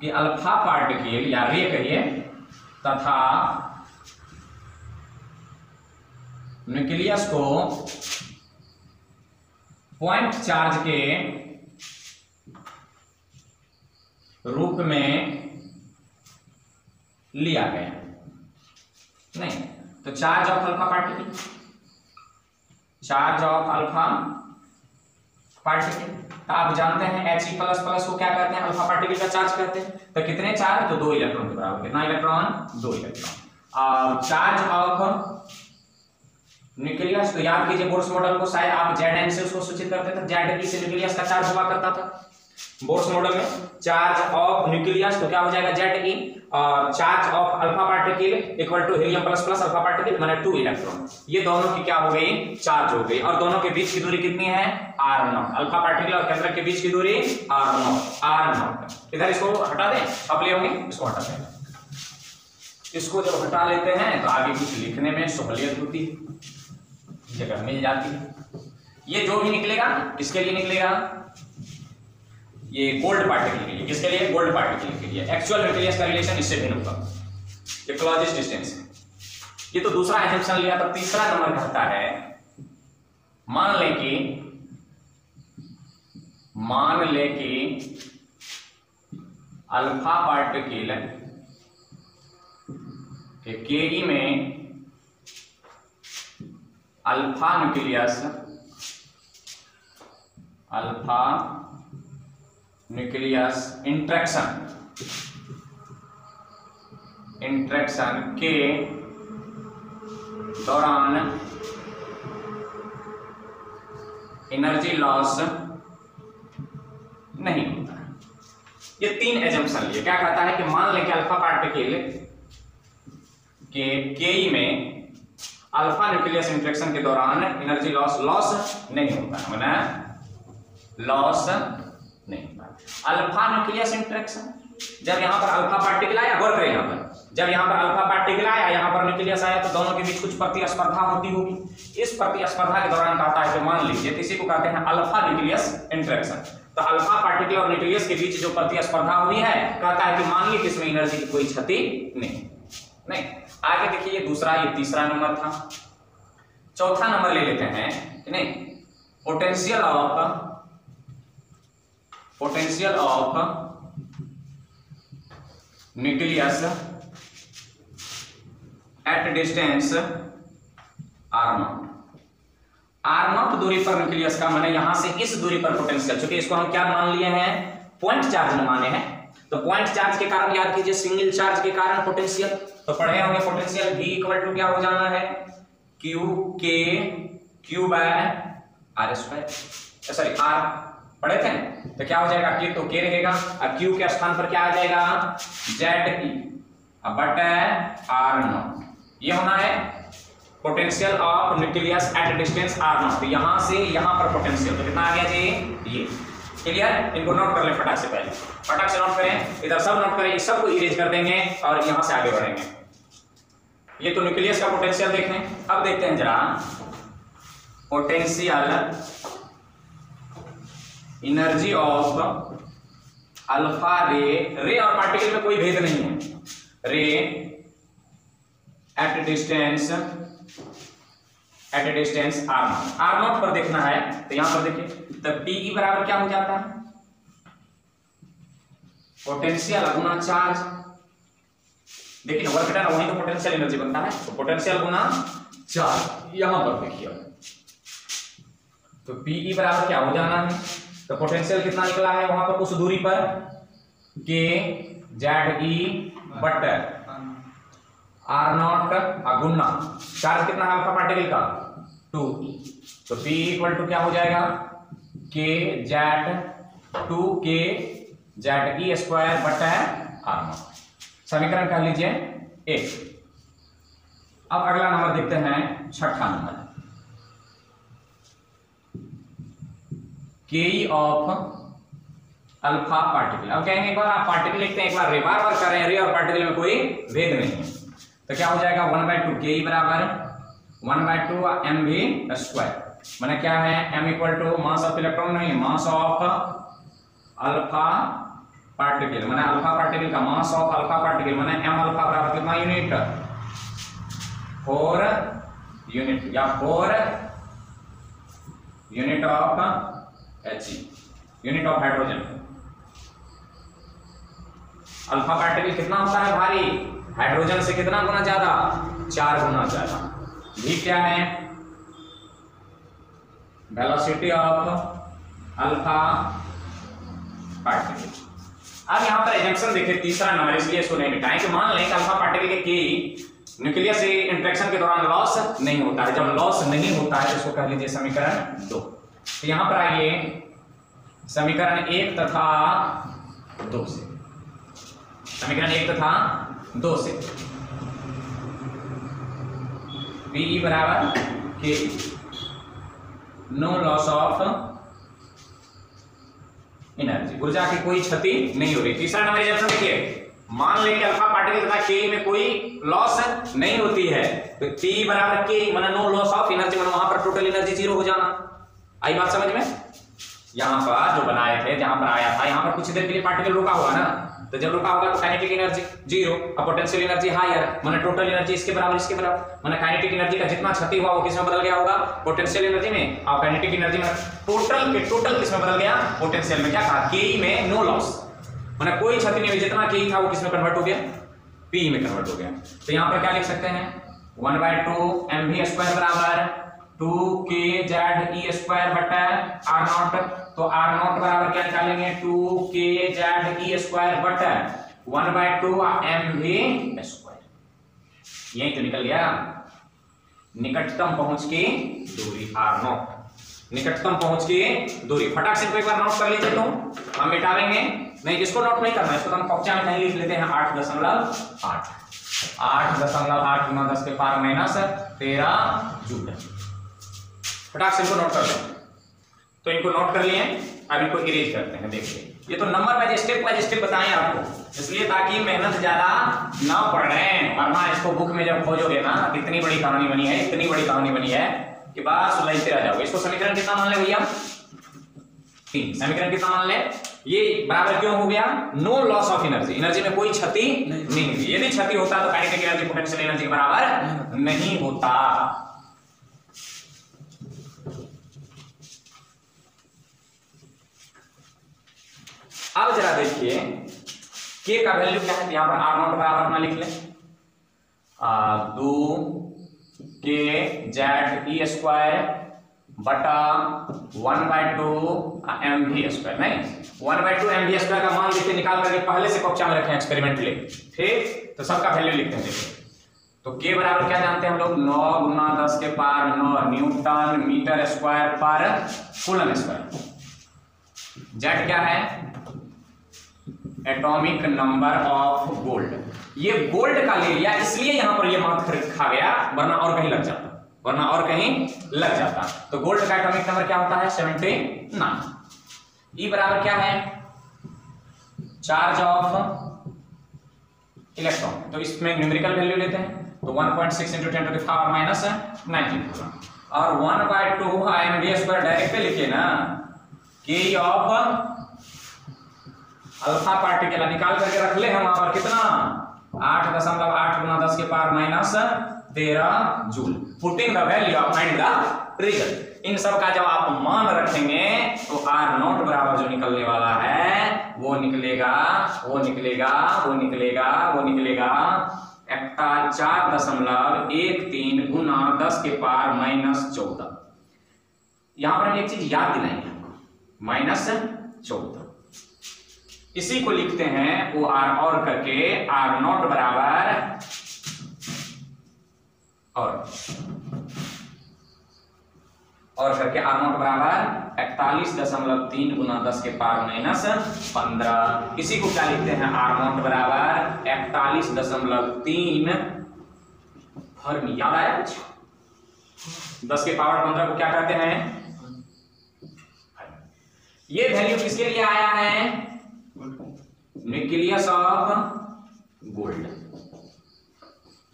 कि अल्फ़ा पार्टिकल या रे कहिए, तथा न्यूक्लियस को पॉइंट चार्ज के रूप में लिया गया। नहीं तो charge of alpha particle. Charge of alpha particle. तो आप जानते हैं एच ई प्लस प्लस को क्या कहते हैं? अल्फ़ा पार्टिकल का चार्ज कहते हैं। तो कितने चार्ज? तो दो इलेक्ट्रॉन के बराबर। कितना इलेक्ट्रॉन? दो इलेक्ट्रॉन। और चार्ज ऑफ़ न्यूक्लियस तो याद कीजिए बोर्स मॉडल को, शायद आप जेड एन से उसको सूचित करते थे, जेड ई से न्यूक्लियस का चार्ज हुआ करता था। बोर्स मॉडल में, चार्ज ऑफ़ न्यूक्लियस तो क्या हो जाएगा, जेड ई और charge of alpha particle equal to helium plus plus alpha particle, माने टू इलेक्ट्रॉन। ये दोनों की क्या हो गई? चार्ज हो गई। और दोनों के बीच की दूरी कितनी है? आर नॉट अल्फ़ा पार्टिकल और केंद्रक के बीच की दूरी आर नॉट आर नॉट इधर इसको हटा दें? अब ले होंगे इसको हटा दें। इसको जब हटा लेते हैं तो आगे कुछ लिखने में सहूलियत होती है। जगह मिल जाती। है ये जो भी निकलेगा, किसके लिए निकलेगा? ये गोल्ड पार्टिकल के लिए। किसके लिए? गोल्ड पार्टिकल के लिए। एक्चुअल न्यूक्लियस का रिलेशन इससे भिन्न होगा। ये क्लॉजिस्ट डिस्टेंस है ये तो दूसरा एजम्पशन लिया तो तीसरा नंबर कहता है, मान लें कि, मान लें कि अल्फ़ा पार्टिकल के के में alpha nucleus alpha nucleus interaction. Interaction के दौरान एनर्जी लॉस नहीं होता ये तीन एजम्पशन लिए। क्या कहता है कि मान लें कि अल्फ़ा पार्टिकल के केई में अल्फ़ा न्यूक्लियस इंट्रैक्शन के दौरान एनर्जी लॉस लॉस नहीं होता है। मैंने लॉस नहीं होता अल्फ़ा न्यूक्लियस इंट्रैक्शन जब यहाँ पर अल्फ़ा पार्टिकल आया गौर करें यहाँ पर। जब यहाँ पर अल्फ़ा पार्टिकल आया, यहाँ पर न्यूक्लियस आया तो दोनों के बीच कुछ प्रतिस्पर्धा होती होगी। इस प्रतिस्पर्धा के दौरान कहता है कि मान लीजिए इसी को कहते हैं अल्फ़ा न्यूक्लियस इंट्रैक्शन तो अल्फ़ा पार्टिकल और न्यूक्लियस के बीच जो प्रतिस्पर्धा हुई है, कहता है कि मान लीजिए इसमें एनर्जी की कोई क्षति नहीं। नहीं। आगे देखिए ये दूसरा, ये तीसरा नंबर था। चौथा नंबर ले लेते हैं नहीं? Potential of potential of nucleus at distance R naught R naught दूरी पर न्यूक्लियस का मैंने यहाँ से इस दूरी पर पोटेंशियल चूँकि इसको हम क्या मान लिए हैं? पॉइंट चार्ज माने हैं। तो पॉइंट चार्ज के कारण याद कीजिए सिंगल चार्ज के कारण पोटेंशियल तो पढ़े होंगे पोटेंशियल V इक्वल टू क्या हो जाना है? Q, K, Q by R square sorry R पढ़े थे? तो क्या हो जाएगा? के तो के रहेगा। और क्यू के स्थान पर क्या आ जाएगा? Z E but R naught ये होना है potential of nucleus at distance R naught तो यहाँ से यहाँ पर पोटेंशियल तो कितना आ गया जी? ये। क्लियर इनको नोट कर ले फटाक से पहले। फटाक से नोट करें, इधर सब नोट करें इस सबको इरेज कर देंगे और यहाँ से आगे बढ़ेंगे। ये तो न्यूक्लियस का पोटेंशियल देखें। अब देखते हैं जरा। पोटेंशियल एनर्जी ऑफ़ अल्फ़ा रे रे और पार्टिकल में कोई भेद नहीं है। रे at distance at a distance R naught R naught पर देखना है तो यहाँ पर देखिए तब पीई बराबर क्या हो जाता है? पोटेंशियल गुना चार्ज देखिए वर्क डन वहीं तो पोटेंशियल एनर्जी बनता है तो पोटेंशियल गुना चार्ज यहाँ पर देखिए तो पीई बराबर क्या हो जाना है? तो पोटेंशियल कितना निकला है वहाँ पर उस दूरी पर? K Z E but. R naught Guna charge कितना है अल्फ़ा पार्टिकल का? टू। तो पी इक्वल टू क्या हो जाएगा? K Z two K Z E square but R naught समीकरण कर लीजिए एक अब अगला नंबर देखते हैं, छठा नंबर के ऑफ़ अल्फ़ा पार्टिकल अब कहेंगे एक बार आप पार्टिकल लिखते हैं, एक बार रे बार कर रहे हैं रे और पार्टिकल में कोई भेद नहीं है। तो क्या हो जाएगा? वन बाय टू के बराबर one by two M V square. मैंने क्या है? M equal to mass of electron नहीं मास ऑफ़ अल्फ़ा पार्टिकल मैंने अल्फ़ा पार्टिकल का मास ऑफ़ अल्फ़ा पार्टिकल मैंने एम अल्फ़ा बराबर कितना यूनिट फोर यूनिट या four unit of H unit of hydrogen alpha particle कितना होता है भारी? हाइड्रोजन से कितना गुना ज़्यादा? चार गुना ज़्यादा। भी क्या है? वेलोसिटी ऑफ़ अल्फ़ा पार्टिकल अब यहाँ पर एजम्पशन देखिए, तीसरा नंबर इसलिए इसको नहीं मिटाएँ कि मान लें कि अल्फ़ा पार्टिकल के की न्यूक्लियस इंट्रैक्शन के दौरान लॉस नहीं होता है। जब लॉस नहीं होता है तो इसको कह लीजिए समीकरण दो। तो यहाँ पर आइए, समीकरण एक तथा दो से। समीकरण एक तथा दो से। पीई बराबर के नो लॉस ऑफ़ एनर्जी ऊर्जा की कोई क्षति नहीं हो रही। तीसरा नंबर एग्ज़ाम्पल देखिए। मान लें कि अल्फ़ा पार्टिकल तथा के में कोई लॉस नहीं होती है। तो पी बराबर के माना नो लॉस ऑफ़ एनर्जी माना वहाँ पर टोटल एनर्जी ज़ीरो हो जाना। आई बात समझ में? यहाँ पर जो बनाए थे, जहाँ पर आया था, यहाँ पर कुछ देर के लिए पार्टिकल रुका हुआ ना। तो जब रुका होगा तो काइनेटिक एनर्जी ज़ीरो और पोटेंशियल एनर्जी हायर माने टोटल एनर्जी इसके बराबर इसके बराबर, माने काइनेटिक एनर्जी का जितना क्षति हुआ वो किसमें बदल गया होगा? पोटेंशियल एनर्जी में। और काइनेटिक एनर्जी में टोटल के टोटल किसमें बदल गया? पोटेंशियल में। क्या कहा? के में नो लॉस माने कोई क्षति नहीं हुई, जितना के था वो किसमें कन्वर्ट हो गया? पी में कन्वर्ट हो गया। तो यहाँ पर क्या लिख सकते हैं? 1 बाय 2 mv स्क्वायर बराबर 2 के जेड ई स्क्वायर बटा आर नॉट तो आर नॉट बराबर क्या निकालेंगे two K Z E square बटा 1 बाय 2 एम वी स्क्वायर यही तो निकल गया। निकटतम पहुँच की दूरी आर नॉट निकटतम पहुँच की दूरी। फटाक से एक बार नोट कर लीजिए तो हम मिटावेंगे। नहीं इसको नोट नहीं करना इसको तो हम कक्षा में नहीं लिख लेते हैं। आठ दशमलव आठ। आठ दशमलव आठ गुना दस के पार माइनस तेरह जूल। फटाक से इनको नोट कर लो। तो इनको नोट कर लिए अब इनको इरेज करते हैं देखिए। ये तो number wise step wise step बताएँ आपको। इसलिए ताकि मेहनत ज़्यादा ना पड़े वरना इसको बुक में जब खोजोगे ना इतनी बड़ी कहानी बनी है इतनी बड़ी कहानी बनी है कि बस उलझते रह जाओगे। इसको समीकरण कितना मान ले भैया? तीन। समीकरण कितना मान ले? ये बराबर क्यों हो गया? No loss of energy energy में कोई क्षति नहीं। हुई। यदि क्षति होता तो काइनेटिक एनर्जी पोटेंशियल एनर्जी के बराबर नहीं होता। अब जरा देखिए के का वैल्यू क्या है? यहाँ पर आर नॉट बराबर अपना लिख लें। दो के जेड ई स्क्वायर बटा one by two M V square नहीं? One by two M V square का मान लिखते निकाल करके पहले से कक्षा में रखें एक्सपेरिमेंटली ठीक? तो सबका वैल्यू लिखते हैं, देखिए। तो के बराबर क्या जानते हैं हम लोग? नौ गुना दस के पार नौ, न्यूटन मीटर स्क्वायर पर कूलम स्क्वायर जेड क्या है? एटॉमिक नंबर ऑफ़ गोल्ड ये गोल्ड का ले लिया, इसलिए यहाँ पर ये मार्क रखा गया, वरना और कहीं लग जाता। वरना और कहीं लग जाता। तो गोल्ड का एटॉमिक नंबर क्या होता है? सेवेंटी नाइन ई बराबर क्या है? चार्ज ऑफ़ इलेक्ट्रॉन तो इसमें न्यूमेरिकल वैल्यू लेते हैं। तो 1.6 point six into ten to the power minus nineteen और 1 by two I M D square direct लिखिए ना के ऑफ़ अल्फ़ा पार्टिकल निकाल करके रख ले हम वहाँ पर कितना? आठ दशमलव आठ गुना दस के पार माइनस तेरह joule. Putting the value of find the result इन सब का जब आप मान रखेंगे तो आर नॉट बराबर जो निकलने वाला है, वो निकलेगा वो निकलेगा वो निकलेगा वो निकलेगा। एकता चार दशमलव एक तीन गुना दस के पार माइनस चौदह। यहाँ पर हम एक चीज़ याद दिलाएँगे आपको। माइनस चौदह। इसी को लिखते हैं ओ आर और करके आर नॉट बराबर और। और करके आर नॉट बराबर इकतालीस दशमलव तीन गुना दस के पार माइनस पंद्रह। इसी को क्या लिखते हैं? आर नॉट बराबर इकतालीस दशमलव तीन। फर्मी याद आया कुछ? दस के पावर पंद्रह को क्या कहते हैं? ये वैल्यू किसके लिए आया है? न्यूक्लियस ऑफ़ गोल्ड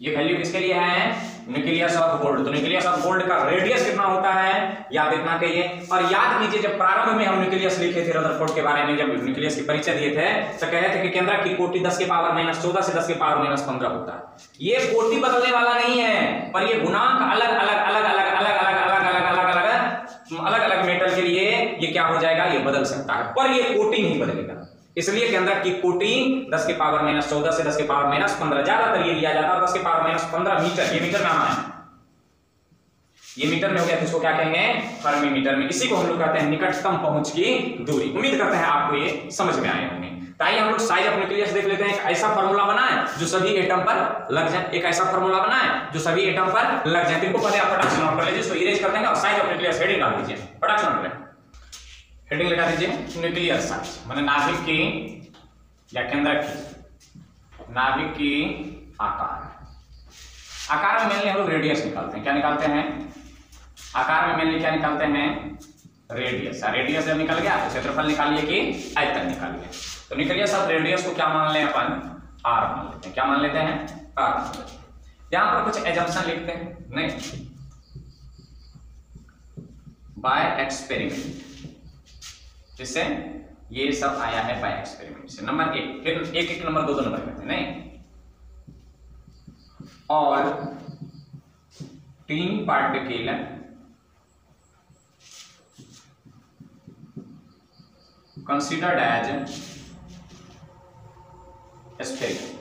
ये वैल्यू किसके लिए है न्यूक्लियस ऑफ़ गोल्ड तो न्यूक्लियस ऑफ़ गोल्ड का रेडियस कितना होता है याद इतना कहिए और याद कीजिए जब प्रारंभ में हम न्यूक्लियस लिखे थे रदरफोर्ड के बारे में जब न्यूक्लियस की परिचय दिए थे तो कहे थे कि केंद्र की कोटि 10 के पावर माइनस चौदह से 10 के पावर माइनस पंद्रह होता है ये कोटि बदलने वाला नहीं है पर ये गुणांक अलग अलग अलग अलग अलग अलग अलग अलग अलग अलग अलग अलग मेटल के लिए ये क्या हो जाएगा ये बदल सकता है पर ये कोटि नहीं बदलेगा इसलिए के अंदर की कोटि 10 के पावर माइनस चौदह से 10 के पावर माइनस पंद्रह, ज़्यादातर ये लिया जाता है 10 के पावर माइनस पंद्रह मीटर, ये मीटर में आना है? ये मीटर में हो गया तो इसको क्या कहेंगे? फर्मी मीटर में। इसी को हम लोग कहते हैं निकटतम पहुँच की दूरी। उम्मीद करते हैं आपको ये समझ में आए होंगे। ताकि हम लोग साइज़ ऑफ़ न्यूक्लियस देख लेते हैं। एक ऐसा फॉर्मूला बनाए जो सभी एटम पर लग जाए। एक ऐसा फॉर्मूला बनाए जो सभी एटम पर लग जाए। इनको पहले आप से नोट कर लीजिए, इसको इरेज कर देंगे और साइज़ ऑफ़ न्यूक्लियस हेडिंग डाल दीजिए। नोट करें। हेडिंग लगा दीजिए न्यूक्लियर साइज़ माने नाभिक की या केंद्र की नाभिक की आकार। आकार में मेनली हम लोग रेडियस निकालते हैं। क्या निकालते हैं? आकार में मेनली क्या निकालते हैं? रेडियस रेडियस जब निकल गया तो क्षेत्रफल निकालिए कि आयतन निकालिए तो निकलिए सब रेडियस को क्या मान लें अपन? आर मान लेते हैं। क्या मान लेते हैं? आर मान लेते हैं। यहाँ पर कुछ एजम्पन लिखते हैं। नहीं। बाय एक्सपेरिमेंट जिससे ये सब आया है बाय एक्सपेरिमेंट से। नंबर एक फिर एक एक नंबर दो दो नंबर करते नहीं? और तीन पार्टिकल कंसिडर्ड एज स्फेरिकल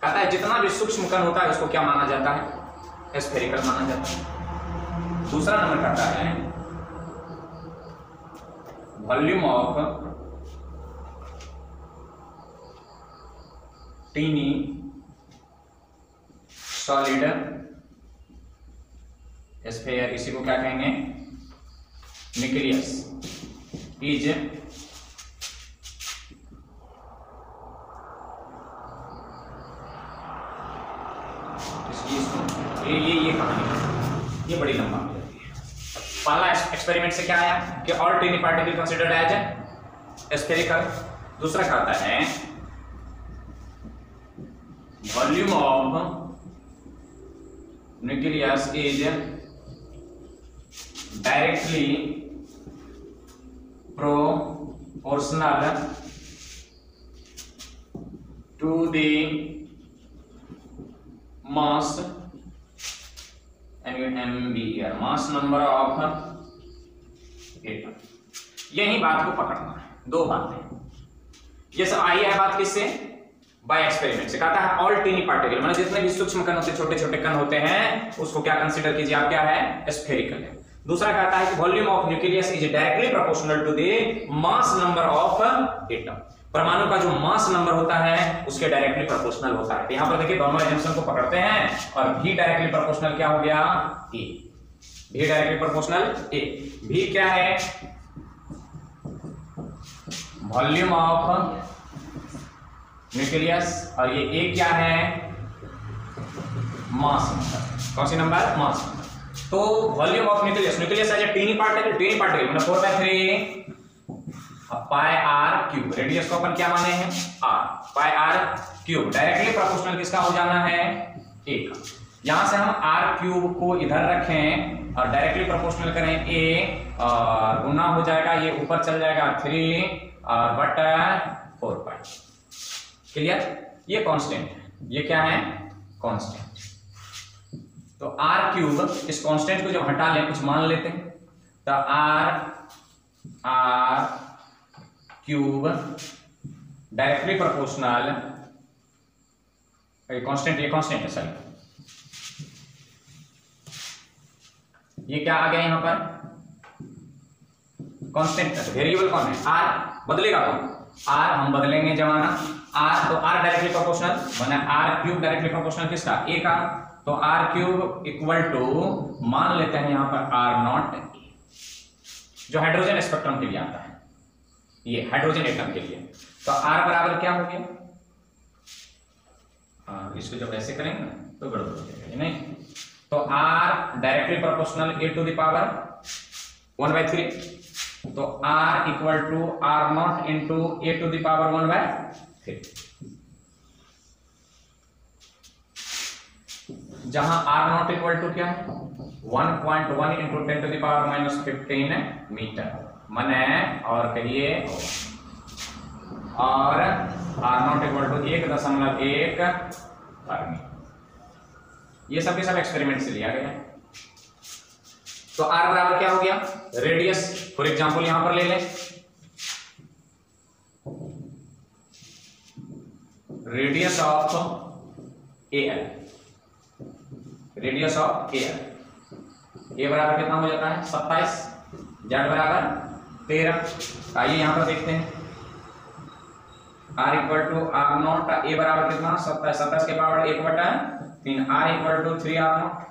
कहता है, जितना भी सूक्ष्म कण होता है, उसको क्या माना जाता है? स्फेरिकल माना जाता है। दूसरा नंबर कहता है volume of tiny solid sphere इसी को क्या कहेंगे? न्यूक्लियस इज़ ये ये ये कहानी है ये बड़ी लंबा हो जाती है पहला एक्सपेरिमेंट से क्या आया? कि all tiny particle considered as spherical दूसरा कहता है volume of nucleus is directly proportional to the mass MBR mass number of atom यही बात को पकड़ना है। दो बातें। ये सब आई है बात किससे? बाय एक्सपेरिमेंट से। कहता है ऑल टीनी पार्टिकल मतलब जितने भी सूक्ष्म कण होते छोटे छोटे कण होते हैं, उसको क्या कंसीडर कीजिए आप, क्या है? स्फेरिकल है। दूसरा कहता है कि volume of nucleus is directly proportional to the mass number of atom परमाणु का जो मास नंबर होता है, उसके डायरेक्टली प्रोपोर्शनल होता है। यहाँ पर देखिए दोनों एजम्पशन को पकड़ते हैं, और भी डायरेक्टली प्रोपोर्शनल क्या हो गया? ए भी डायरेक्टली प्रोपोर्शनल ए भी क्या है? वॉल्यूम ऑफ़ न्यूक्लियस और ये ए क्या है? मास कौन सी नंबर मास तो volume of nucleus nucleus as a tiny particle tiny particle मतलब four by three pi R cube radius को अपन क्या माने हैं? R pi R cube directly proportional किसका हो जाना है? ए का. यहाँ से हम आर क्यूब को इधर रखें और डायरेक्टली प्रोपोर्शनल करें ए और गुना हो जाएगा, ये ऊपर चल जाएगा थ्री और बटा फोर पाई क्लियर ये कांस्टेंट है। ये क्या है? कांस्टेंट तो आर क्यूब इस कांस्टेंट को जब हटा लें, कुछ मान लेते हैं। तो R R cube directly proportional constant ये कांस्टेंट है सर ये क्या आ गया यहाँ पर? कॉन्स्टेंट वेरिएबल कौन है? आर बदलेगा कौन? आर हम बदलेंगे जमाना। आर तो आर डायरेक्टली प्रोपोर्शनल बना आर क्यूब डायरेक्टली प्रोपोर्शनल किसका? ए का। तो आर क्यूब इक्वल टू मान लेते हैं यहाँ पर आर नॉट जो हाइड्रोजन स्पेक्ट्रम के लिए आता है। ये हाइड्रोजन एटम के लिए। तो आर बराबर क्या हो गया? इसको जब ऐसे करेंगे ना तो गड़बड़ हो जाएगा, नहीं? तो R directly proportional A to the power one by three तो R equal to R naught into A to the power one by three जहाँ आर नॉट इक्वल टू क्या? 1.1 point one into ten to the power minus fifteen metre मने और कहिए, और R naught equal to एक दशमलव एक Fermi ये सब के सब एक्सपेरिमेंट से लिया गया है। तो आर बराबर क्या हो गया? रेडियस फॉर एग्जांपल यहाँ पर ले लें। Radius of A L radius of A L A बराबर कितना हो जाता है? सत्ताईस। जेड बराबर तेरह। आइए यहाँ पर देखते हैं। R equal to R naught A बराबर कितना? सत्ताईस। सत्ताईस के पावर एक बटा तीन R equal to three R naught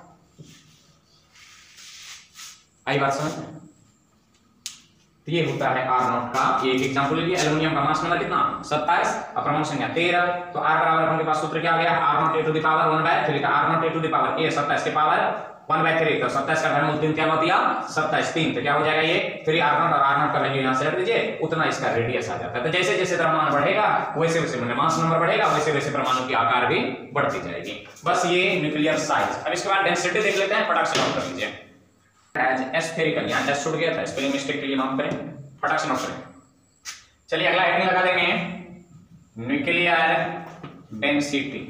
आई बात समझ तो ये होता है आर नॉट का एक एग्जांपल लीजिए एल्यूमिनियम का मास नंबर कितना 27 और परमाणु संख्या 13 तो आर बराबर अपने पास सूत्र क्या गया R naught A to the power 1 बाय 3 का R naught A to the power A 27 के पावर 1 बाय 3 तो 27 का घनमूल 3 क्या हो दिया? 27 3 तो क्या हो जाएगा ये? 3 आर नॉट और आर नॉट का वैल्यू यहाँ से हट दीजिए, उतना इसका रेडियस आ जाता है। तो जैसे जैसे द्रव्यमान बढ़ेगा, वैसे वैसे मास नंबर बढ़ेगा, वैसे वैसे परमाणु की आकार भी बढ़ती जाएगी। बस ये न्यूक्लियर साइज़ अब इसके बाद डेंसिटी देख लेते हैं फटाक से नोट कर लीजिए एज एस्फेरिकल यहाँ एस छूट गया था स्पेलिंग मिस्टेक के लिए माफ़ करें फटाक से नोट करें। चलिए अगला हेडिंग लगा देंगे। Nuclear density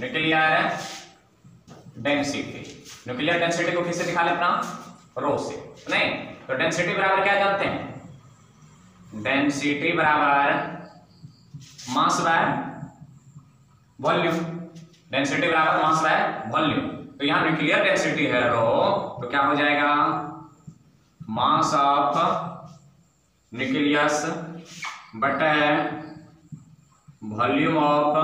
nuclear density nuclear density को किससे दिखा ले अपना? रो से। नहीं तो डेंसिटी बराबर क्या जानते हैं? डेंसिटी बराबर मास बाय वॉल्यूम डेंसिटी बराबर मास बाय वॉल्यूम तो यहाँ न्यूक्लियर डेंसिटी है रो तो क्या हो जाएगा? मास ऑफ़ न्यूक्लियस बटे वॉल्यूम ऑफ़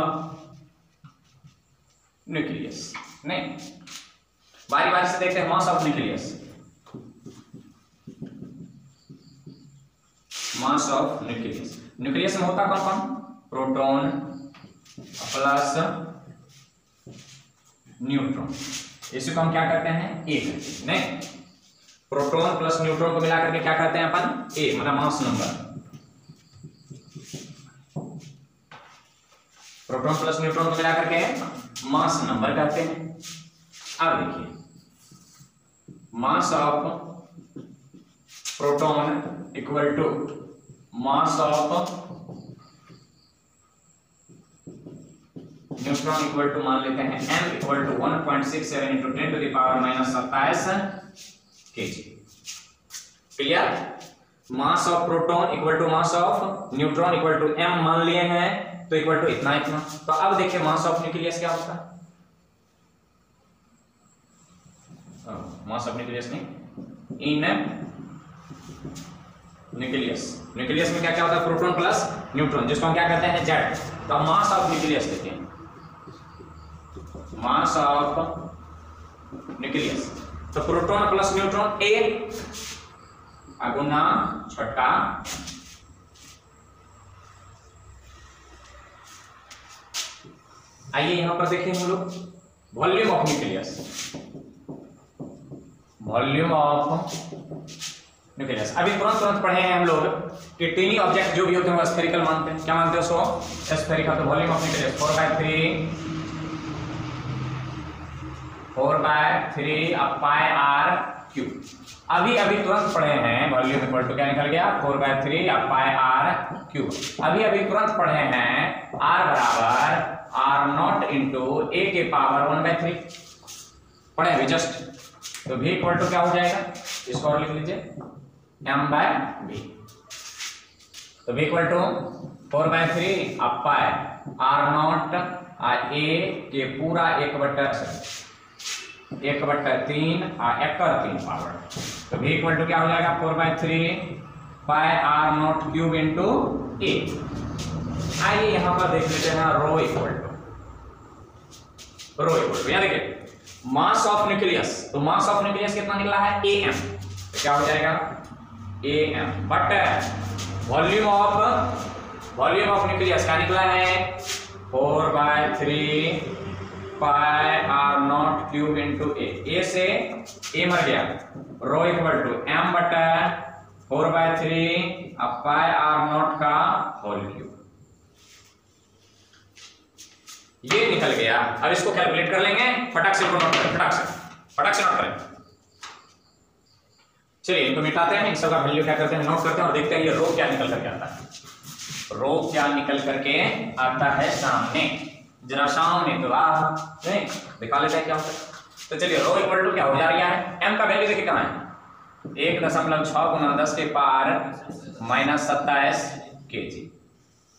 न्यूक्लियस नहीं। बारी बारी से देखते हैं mass of nucleus. Mass of nucleus. Nucleus में होता कौन कौन प्रोटॉन प्लस न्यूट्रॉन। इसी को हम क्या करते हैं? ए करते हैं। प्रोटॉन प्लस न्यूट्रॉन को मिलाकर के क्या करते हैं अपन? ए मतलब mass number. Proton plus neutron को मिलाकर के मास नंबर कहते हैं। अब देखिए mass of proton equal to mass of neutron equal to मान लेते हैं M equal to one point six seven into ten to the power minus सत्ताईस K G clear mass of proton equal to mass of neutron equal to M मान लिए हैं तो equal to इतना इतना तो अब देखिए मास ऑफ़ न्यूक्लियस क्या होता है? मास ऑफ़ न्यूक्लियस नहीं। इन न्यूक्लियस न्यूक्लियस में क्या क्या होता है? प्रोटॉन प्लस न्यूट्रॉन जिसको हम क्या कहते हैं? जेड तो मास ऑफ़ न्यूक्लियस लेते हैं मास ऑफ़ न्यूक्लियस तो प्रोटॉन प्लस न्यूट्रॉन ए अगुना छठा आइए यहाँ पर देखें हम लोग। Volume of nucleus volume of nucleus अभी तुरंत तुरंत पढ़े हैं हम लोग कि टीनी ऑब्जेक्ट जो भी होते हैं वो स्फेरिकल मानते हैं। क्या मानते हैं उसको स्फेरिकल तो volume of nucleus four by three four by three pi R cube अभी अभी तुरंत पढ़े हैं। वॉल्यूम इक्वल टू क्या निकल गया? Four by three pi R cube अभी अभी तुरंत पढ़े हैं। आर बराबर आर नॉट इंटू ए के पावर वन बाय थ्री पढ़े अभी? जस्ट तो भी इक्वल टू क्या हो जाएगा? इसको और लिख लीजिए। एम बाय बी तो भी equal to four by three अब पाए आर नॉट आ ए के पूरा एक बट्टा एक बट्टा तीन और एकर तीन पावर तो भी इक्वल टू क्या हो जाएगा? Four by three pi R naught cube into A आइए यहाँ पर देख लेते हैं rho equal to rho equal to यहाँ देखिए मास ऑफ़ न्यूक्लियस तो मास ऑफ़ न्यूक्लियस कितना निकला है? ए एम तो क्या हो जाएगा? A M but volume of volume of nucleus क्या निकला है? Four by three pi R naught cube into A A से ए मर गया. रो इक्वल टू एम बटा four by three pi R naught का होल क्यूब ये निकल गया। अब इसको कैलकुलेट कर लेंगे। फटाक से नोट करें, फटाक से। फटाक से नोट करें। चलिए, इनको मिटाते हैं इन सबका वैल्यू क्या करते हैं नोट करते हैं और देखते हैं ये रो क्या निकल करके आता है। रो क्या निकल करके आता है सामने। जरा सामने तो आ, नहीं, दिखा लेते हैं क्या होता है। तो चलिए रो इक्वल टू क्या हो जा रहा है? एम का वैल्यू देखिए कहाँ है। एक दशमलव छह गुना दस के पार माइनस सत्ताईस के जी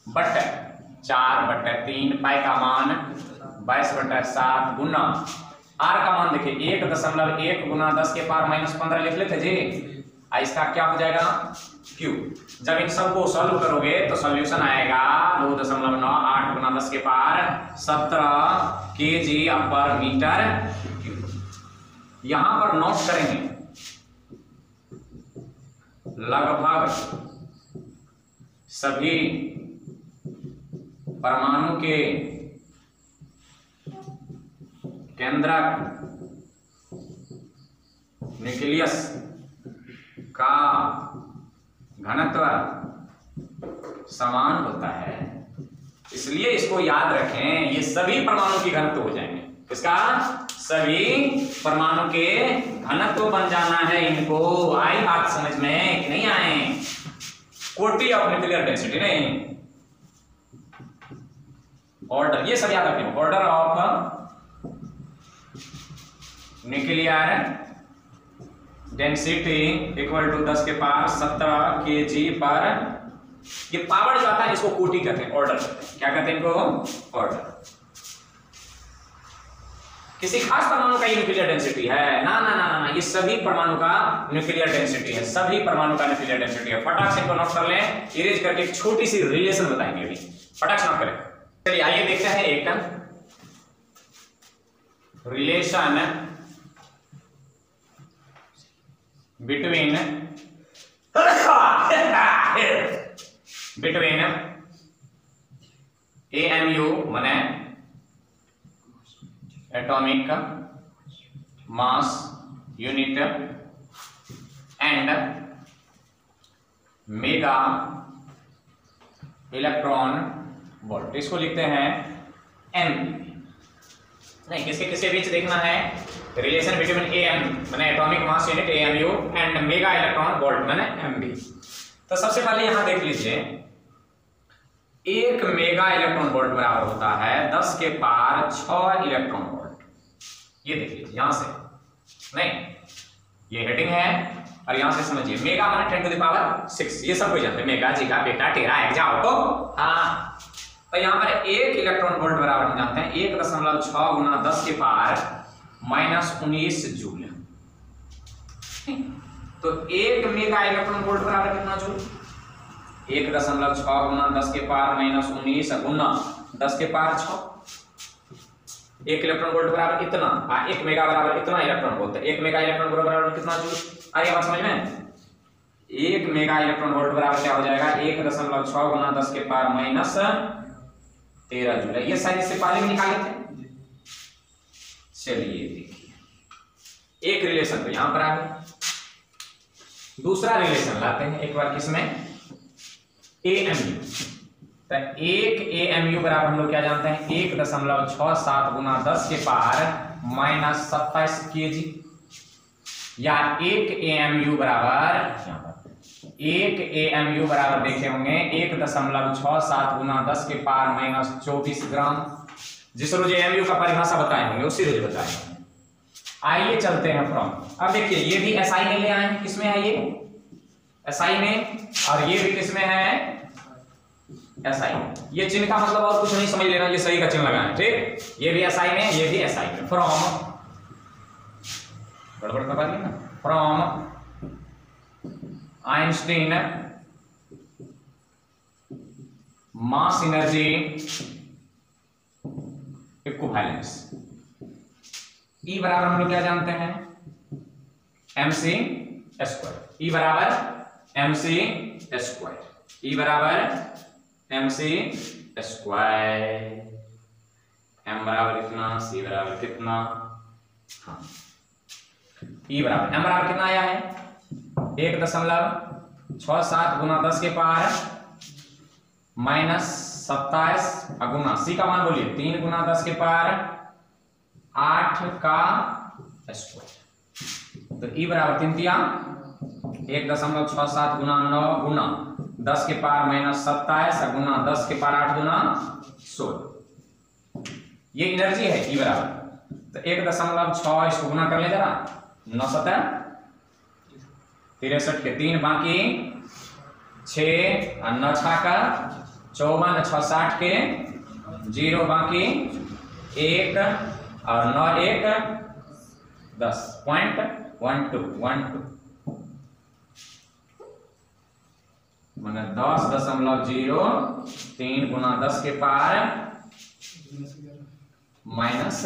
बट चार बटे तीन, पाई का मान बाईस बटे सात गुना। आर का मान देखिए, एक दशमलव एक गुना दस के पार माइनस पंद्रह लिख लेते जी। इसका क्या हो जाएगा? क्यू जब इन सबको सॉल्व करोगे तो सॉल्यूशन आएगा दो दशमलव नौ आठ गुना दस के पार सत्रह के जी अपर मीटर क्यू यहाँ पर नोट करेंगे। लगभग सभी परमाणु के केंद्रक न्यूक्लियस का घनत्व समान होता है। इसलिए इसको याद रखें, ये सभी परमाणु की घनत्व हो जाएँगे। इसका सभी परमाणु के घनत्व बन जाना है इनको। आई बात समझ में नहीं आए? कोटी ऑफ़ न्यूक्लियर डेंसिटी नहीं। ऑर्डर ये सब याद रखें order of nuclear density equal to दस के पार, सत्रह के जी पर, ये पावर जो आता है, इसको कोटि कहते हैं। ऑर्डर क्या कहते हैं इनको? ऑर्डर किसी खास परमाणु का ये न्यूक्लियर डेंसिटी है? ना ना ना ना ये सभी परमाणु का न्यूक्लियर डेंसिटी है। सभी परमाणु का न्यूक्लियर डेंसिटी है। फटाक से इनको नोट कर लें। इरेज करके छोटी सी रिलेशन बताएँगे अभी। फटाक से नोट करें। चलिए, आइए देखते हैं एक रिलेशन बिटवीन बिटवीन एएमयू मने atomic mass unit and mega electron volt इसको लिखते हैं एम नहीं, किसके किसके बीच देखना है? रिलेशन बिटवीन ए एम मैंने atomic mass unit A M U and mega electron volt मैंने एम बी तो सबसे पहले यहाँ देख लीजिए। एक मेगा इलेक्ट्रॉन वोल्ट बराबर होता है दस के पार छ इलेक्ट्रॉन वोल्ट ये देख लीजिए, यहाँ से। नहीं, ये हेडिंग है, और यहाँ से समझिए मेगा माने टेन टू दावर सिक्स ये सब कोई जानते मेगा जी का बेटा, टेरा, एक जाओ तो। हाँ। तो यहाँ पर एक इलेक्ट्रॉन वोल्ट बराबर हम जानते हैं। एक दशमलव छह गुना दस के पार माइनस उन्नीस जूल। तो एक मेगा इलेक्ट्रॉन वोल्ट बराबर कितना जूल? एक दशमलव छह गुना दस के पार माइनस उन्नीस गुना दस के पार छ एक इलेक्ट्रॉन वोल्ट बराबर इतना। आ, एक मेगा बराबर इतना इलेक्ट्रॉन वोल्ट एक मेगा इलेक्ट्रॉन वोल्ट बराबर कितना जूल? आइए बात समझ में? एक मेगा इलेक्ट्रॉन वोल्ट बराबर क्या हो जाएगा? एक दशमलव छह गुना दस के पार माइनस तेरह जुलाई, ये साइज़ इससे पहले निकाले थे? चलिए देखिए। एक रिलेशन तो यहाँ पर आ गया। दूसरा रिलेशन लाते हैं, एक बार किसमें? ए एम यू तो एक ए एम यू बराबर हम लोग क्या जानते हैं? एक दशमलव छह सात गुना दस के पार माइनस सत्ताईस के जी या एक ए एम यू बराबर एक ए एम यू बराबर देखे होंगे, एक दशमलव छह सात गुना दस के पार माइनस चौबीस ग्राम। जिस रोज एम यू का परिभाषा बताए होंगे, उसी रोज बताए आइए चलते हैं फ्रॉम अब देखिए, ये भी एस आई में ले आए किसमें है ये? एस आई में। और ये भी किसमें है? एस आई ये चिन्ह का मतलब और कुछ नहीं समझ लेना, ये सही का चिन्ह लगाए, ठीक? ये भी एस आई में, ये भी एस आई में। फ्रॉम गड़बड़ करवा दिया ना? From Einstein mass energy equivalence E बराबर हम लोग क्या जानते हैं? एम सी स्क्वायर ई बराबर एम सी स्क्वायर ई बराबर एम सी स्क्वायर एम बराबर इतना सी बराबर कितना? हाँ. ई बराबर. एम बराबर कितना आया है? एक दशमलव छ सात गुना दस के पार माइनस सत्ताईस गुना सी का मान बोलिए, तीन गुना दस के पार आठ का स्क्वायर तो ई बराबर तीन तिया एक दशमलव छ सात गुना नौ गुना दस के पार माइनस सत्ताईस गुना दस के पार आठ गुना सोलह। ये एनर्जी है ई बराबर। तो एक दशमलव छ इसको गुना कर ले जरा, नौ सत्तर। तिरसठ के तीन बाकी। छ नौ छा का। चौवन छ साठ के। ज़ीरो बाकी। एक और नौ एक। दस। Point. One two one two. मैंने दस दशमलव ज़ीरो, तीन गुना दस के पार। माइनस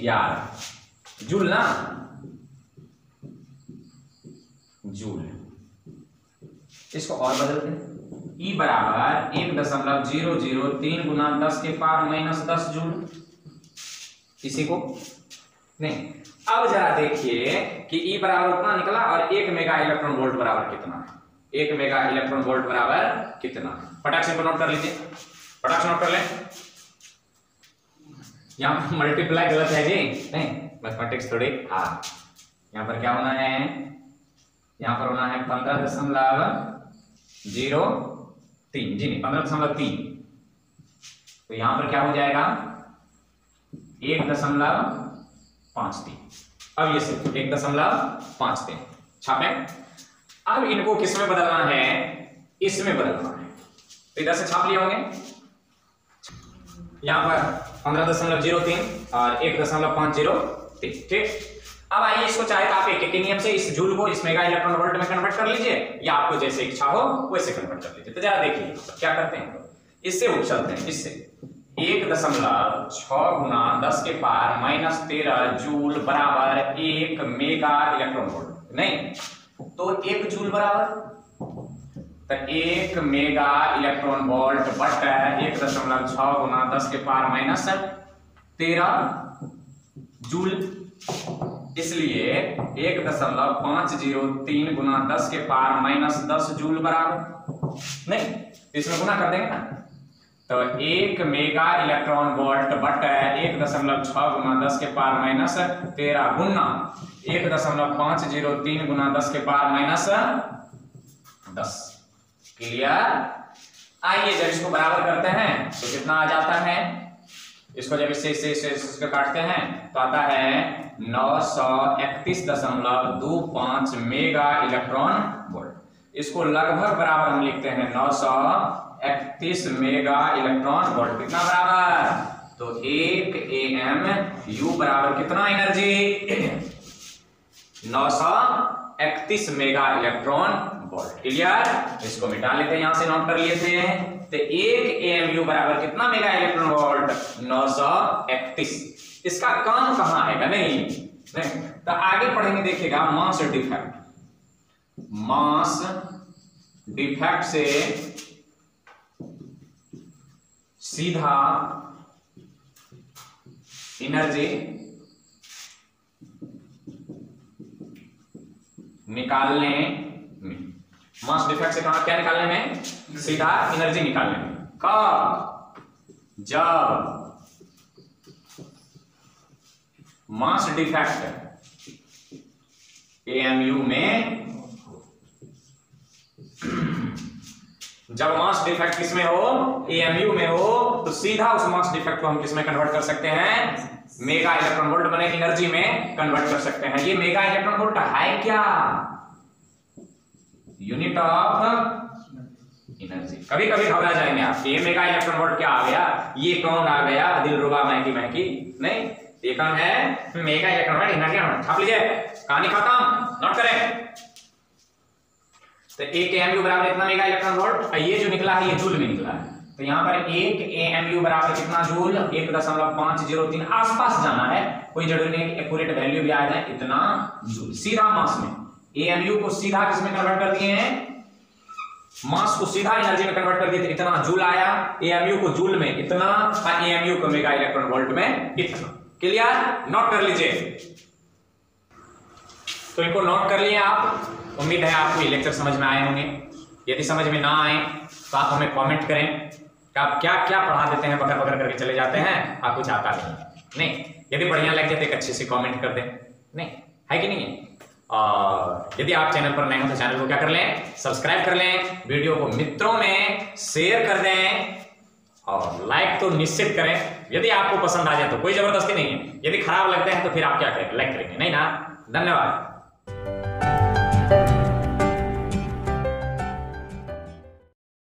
ग्यारह। जूल ना जूल। इसको और बदलते हैं। ई बराबर एक दशमलव ज़ीरो ज़ीरो तीन गुना दस के पार माइनस दस जूल। इसी को? नहीं। अब जरा देखिए कि ई बराबर उतना निकला और एक मेगा इलेक्ट्रॉन वोल्ट बराबर कितना है। एक मेगा इलेक्ट्रॉन वोल्ट बराबर कितना फटाक से नोट कर लीजिए। फटाक से नोट कर लें। यहाँ मल्टीप्लाई गलत है जी। नहीं मैथमेटिक्स थोड़ी हाँ। यहाँ पर क्या होना है? यहाँ पर होना है पंद्रह दशमलव ज़ीरो तीन। जी नहीं, पंद्रह दशमलव तीन। तो यहाँ पर क्या हो जाएगा? एक दशमलव पाँच तीन। अब ये सिर्फ़ एक दशमलव पाँच तीन। छापे अब इनको किसमें बदलना है? इसमें बदलना है। तो इधर से छाप लिए होंगे। यहाँ पर पंद्रह दशमलव ज़ीरो तीन और एक दशमलव पाँच ज़ीरो तीन। ठीक? अब आइए इसको चाहे तो आप एक नियम से इस जूल को इस मेगा इलेक्ट्रॉन वोल्ट में कन्वर्ट कर लीजिए, या आपको जैसे इच्छा हो वैसे कन्वर्ट कर लीजिए। तो जरा देखिए, क्या करते हैं? इससे उठ चलते हैं, इससे। एक दशमलव छ गुना दस के पार माइनस तेरह जूल बराबर एक मेगा इलेक्ट्रॉन वोल्ट, नहीं? तो एक जूल बराबर? तो एक मेगा इलेक्ट्रॉन वोल्ट बट एक दशमलव छ गुना दस के पार माइनस तेरह जूल। इसलिए एक दशमलव पाँच ज़ीरो तीन गुना दस के पार माइनस दस जूल बराबर। नहीं, इसमें गुना कर देंगे ना? तो एक मेगा इलेक्ट्रॉन वोल्ट बट एक दशमलव छह गुना दस के पार माइनस तेरह गुना। एक दशमलव पाँच ज़ीरो तीन गुना दस के पार माइनस दस। क्लियर आइए जब इसको बराबर करते हैं तो कितना आ जाता है? इसको जब इससे इससे इससे इसको काटते हैं तो आता है नौ सौ इकतीस दशमलव दो पाँच मेगा इलेक्ट्रॉन वोल्ट। इसको लगभग बराबर हम लिखते हैं नौ सौ इकतीस मेगा इलेक्ट्रॉन वोल्ट। कितना बराबर? तो एक ए एम यू बराबर कितना एनर्जी? नौ सौ इकतीस मेगा इलेक्ट्रॉन वोल्ट। क्लियर? इसको मिटा लेते हैं, यहाँ से नोट कर लिए थे। तो एक एएमयू बराबर कितना मेगा इलेक्ट्रॉन वोल्ट? नौ सौ इकतीस। इसका काम कहाँ आएगा? नहीं नहीं। तो आगे पढ़ेंगे, देखिएगा, मास डिफेक्ट। मास डिफेक्ट से सीधा एनर्जी निकालने में। मास डिफेक्ट से कहा क्या निकालने में? सीधा एनर्जी निकालने में। कब जब मास डिफेक्ट एएमयू में जब मास डिफेक्ट किसमें हो? एएमयू में हो तो सीधा उस मास डिफेक्ट को हम किसमें कन्वर्ट कर सकते हैं? मेगा इलेक्ट्रॉन वोल्ट बने एनर्जी में कन्वर्ट कर सकते हैं। ये मेगा इलेक्ट्रॉन वोल्ट है क्या? यूनिट ऑफ़ एनर्जी कभी कभी घबरा जाएँगे आप। ये मेगा इलेक्ट्रॉन वोल्ट क्या आ गया? ये कौन आ गया? दिल रुबा महकी महकी। नहीं, ये कौन है? मेगा इलेक्ट्रॉन वोल्ट एनर्जी छाप लीजिए। कहानी खत्म। नोट करें। तो एक एमयू बराबर इतना मेगा इलेक्ट्रॉन वोल्ट ये जो निकला है, ये जूल में निकला है। तो यहाँ पर एक एएमयू बराबर कितना जूल? एक दशमलव पाँच ज़ीरो तीन आसपास जाना है। कोई ज़रूरी नहीं एक्यूरेट वैल्यू भी आ जाए, इतना जूल। सीधा मास में। एएमयू को सीधा किसमें कन्वर्ट कर दिए हैं? मास को सीधा एनर्जी में कन्वर्ट कर दिए इतना जूल आया एएमयू को जूल में इतना एएमयू को मेगा इलेक्ट्रॉन वोल्ट में इतना। क्लियर नोट कर लीजिए। तो इनको नोट कर लिए आप। उम्मीद है आपको ये लेक्चर समझ में आए होंगे। यदि समझ में ना आए तो आप हमें कमेंट करें कि आप क्या क्या पढ़ा देते हैं पकड़ पकड़ करके चले जाते हैं। आप कुछ आता नहीं नहीं। यदि बढ़िया लग जाए तो एक अच्छे से कमेंट कर दें। नहीं। है कि नहीं है? और यदि आप चैनल पर नए हो तो चैनल को क्या कर लें? सब्सक्राइब कर लें। वीडियो को मित्रों में शेयर कर दें और लाइक तो निश्चित करें। यदि आपको पसंद आ जाए तो कोई ज़बरदस्ती नहीं है। यदि खराब लगते हैं तो फिर आप क्या करेंगे लाइक करेंगे। नहीं ना? धन्यवाद।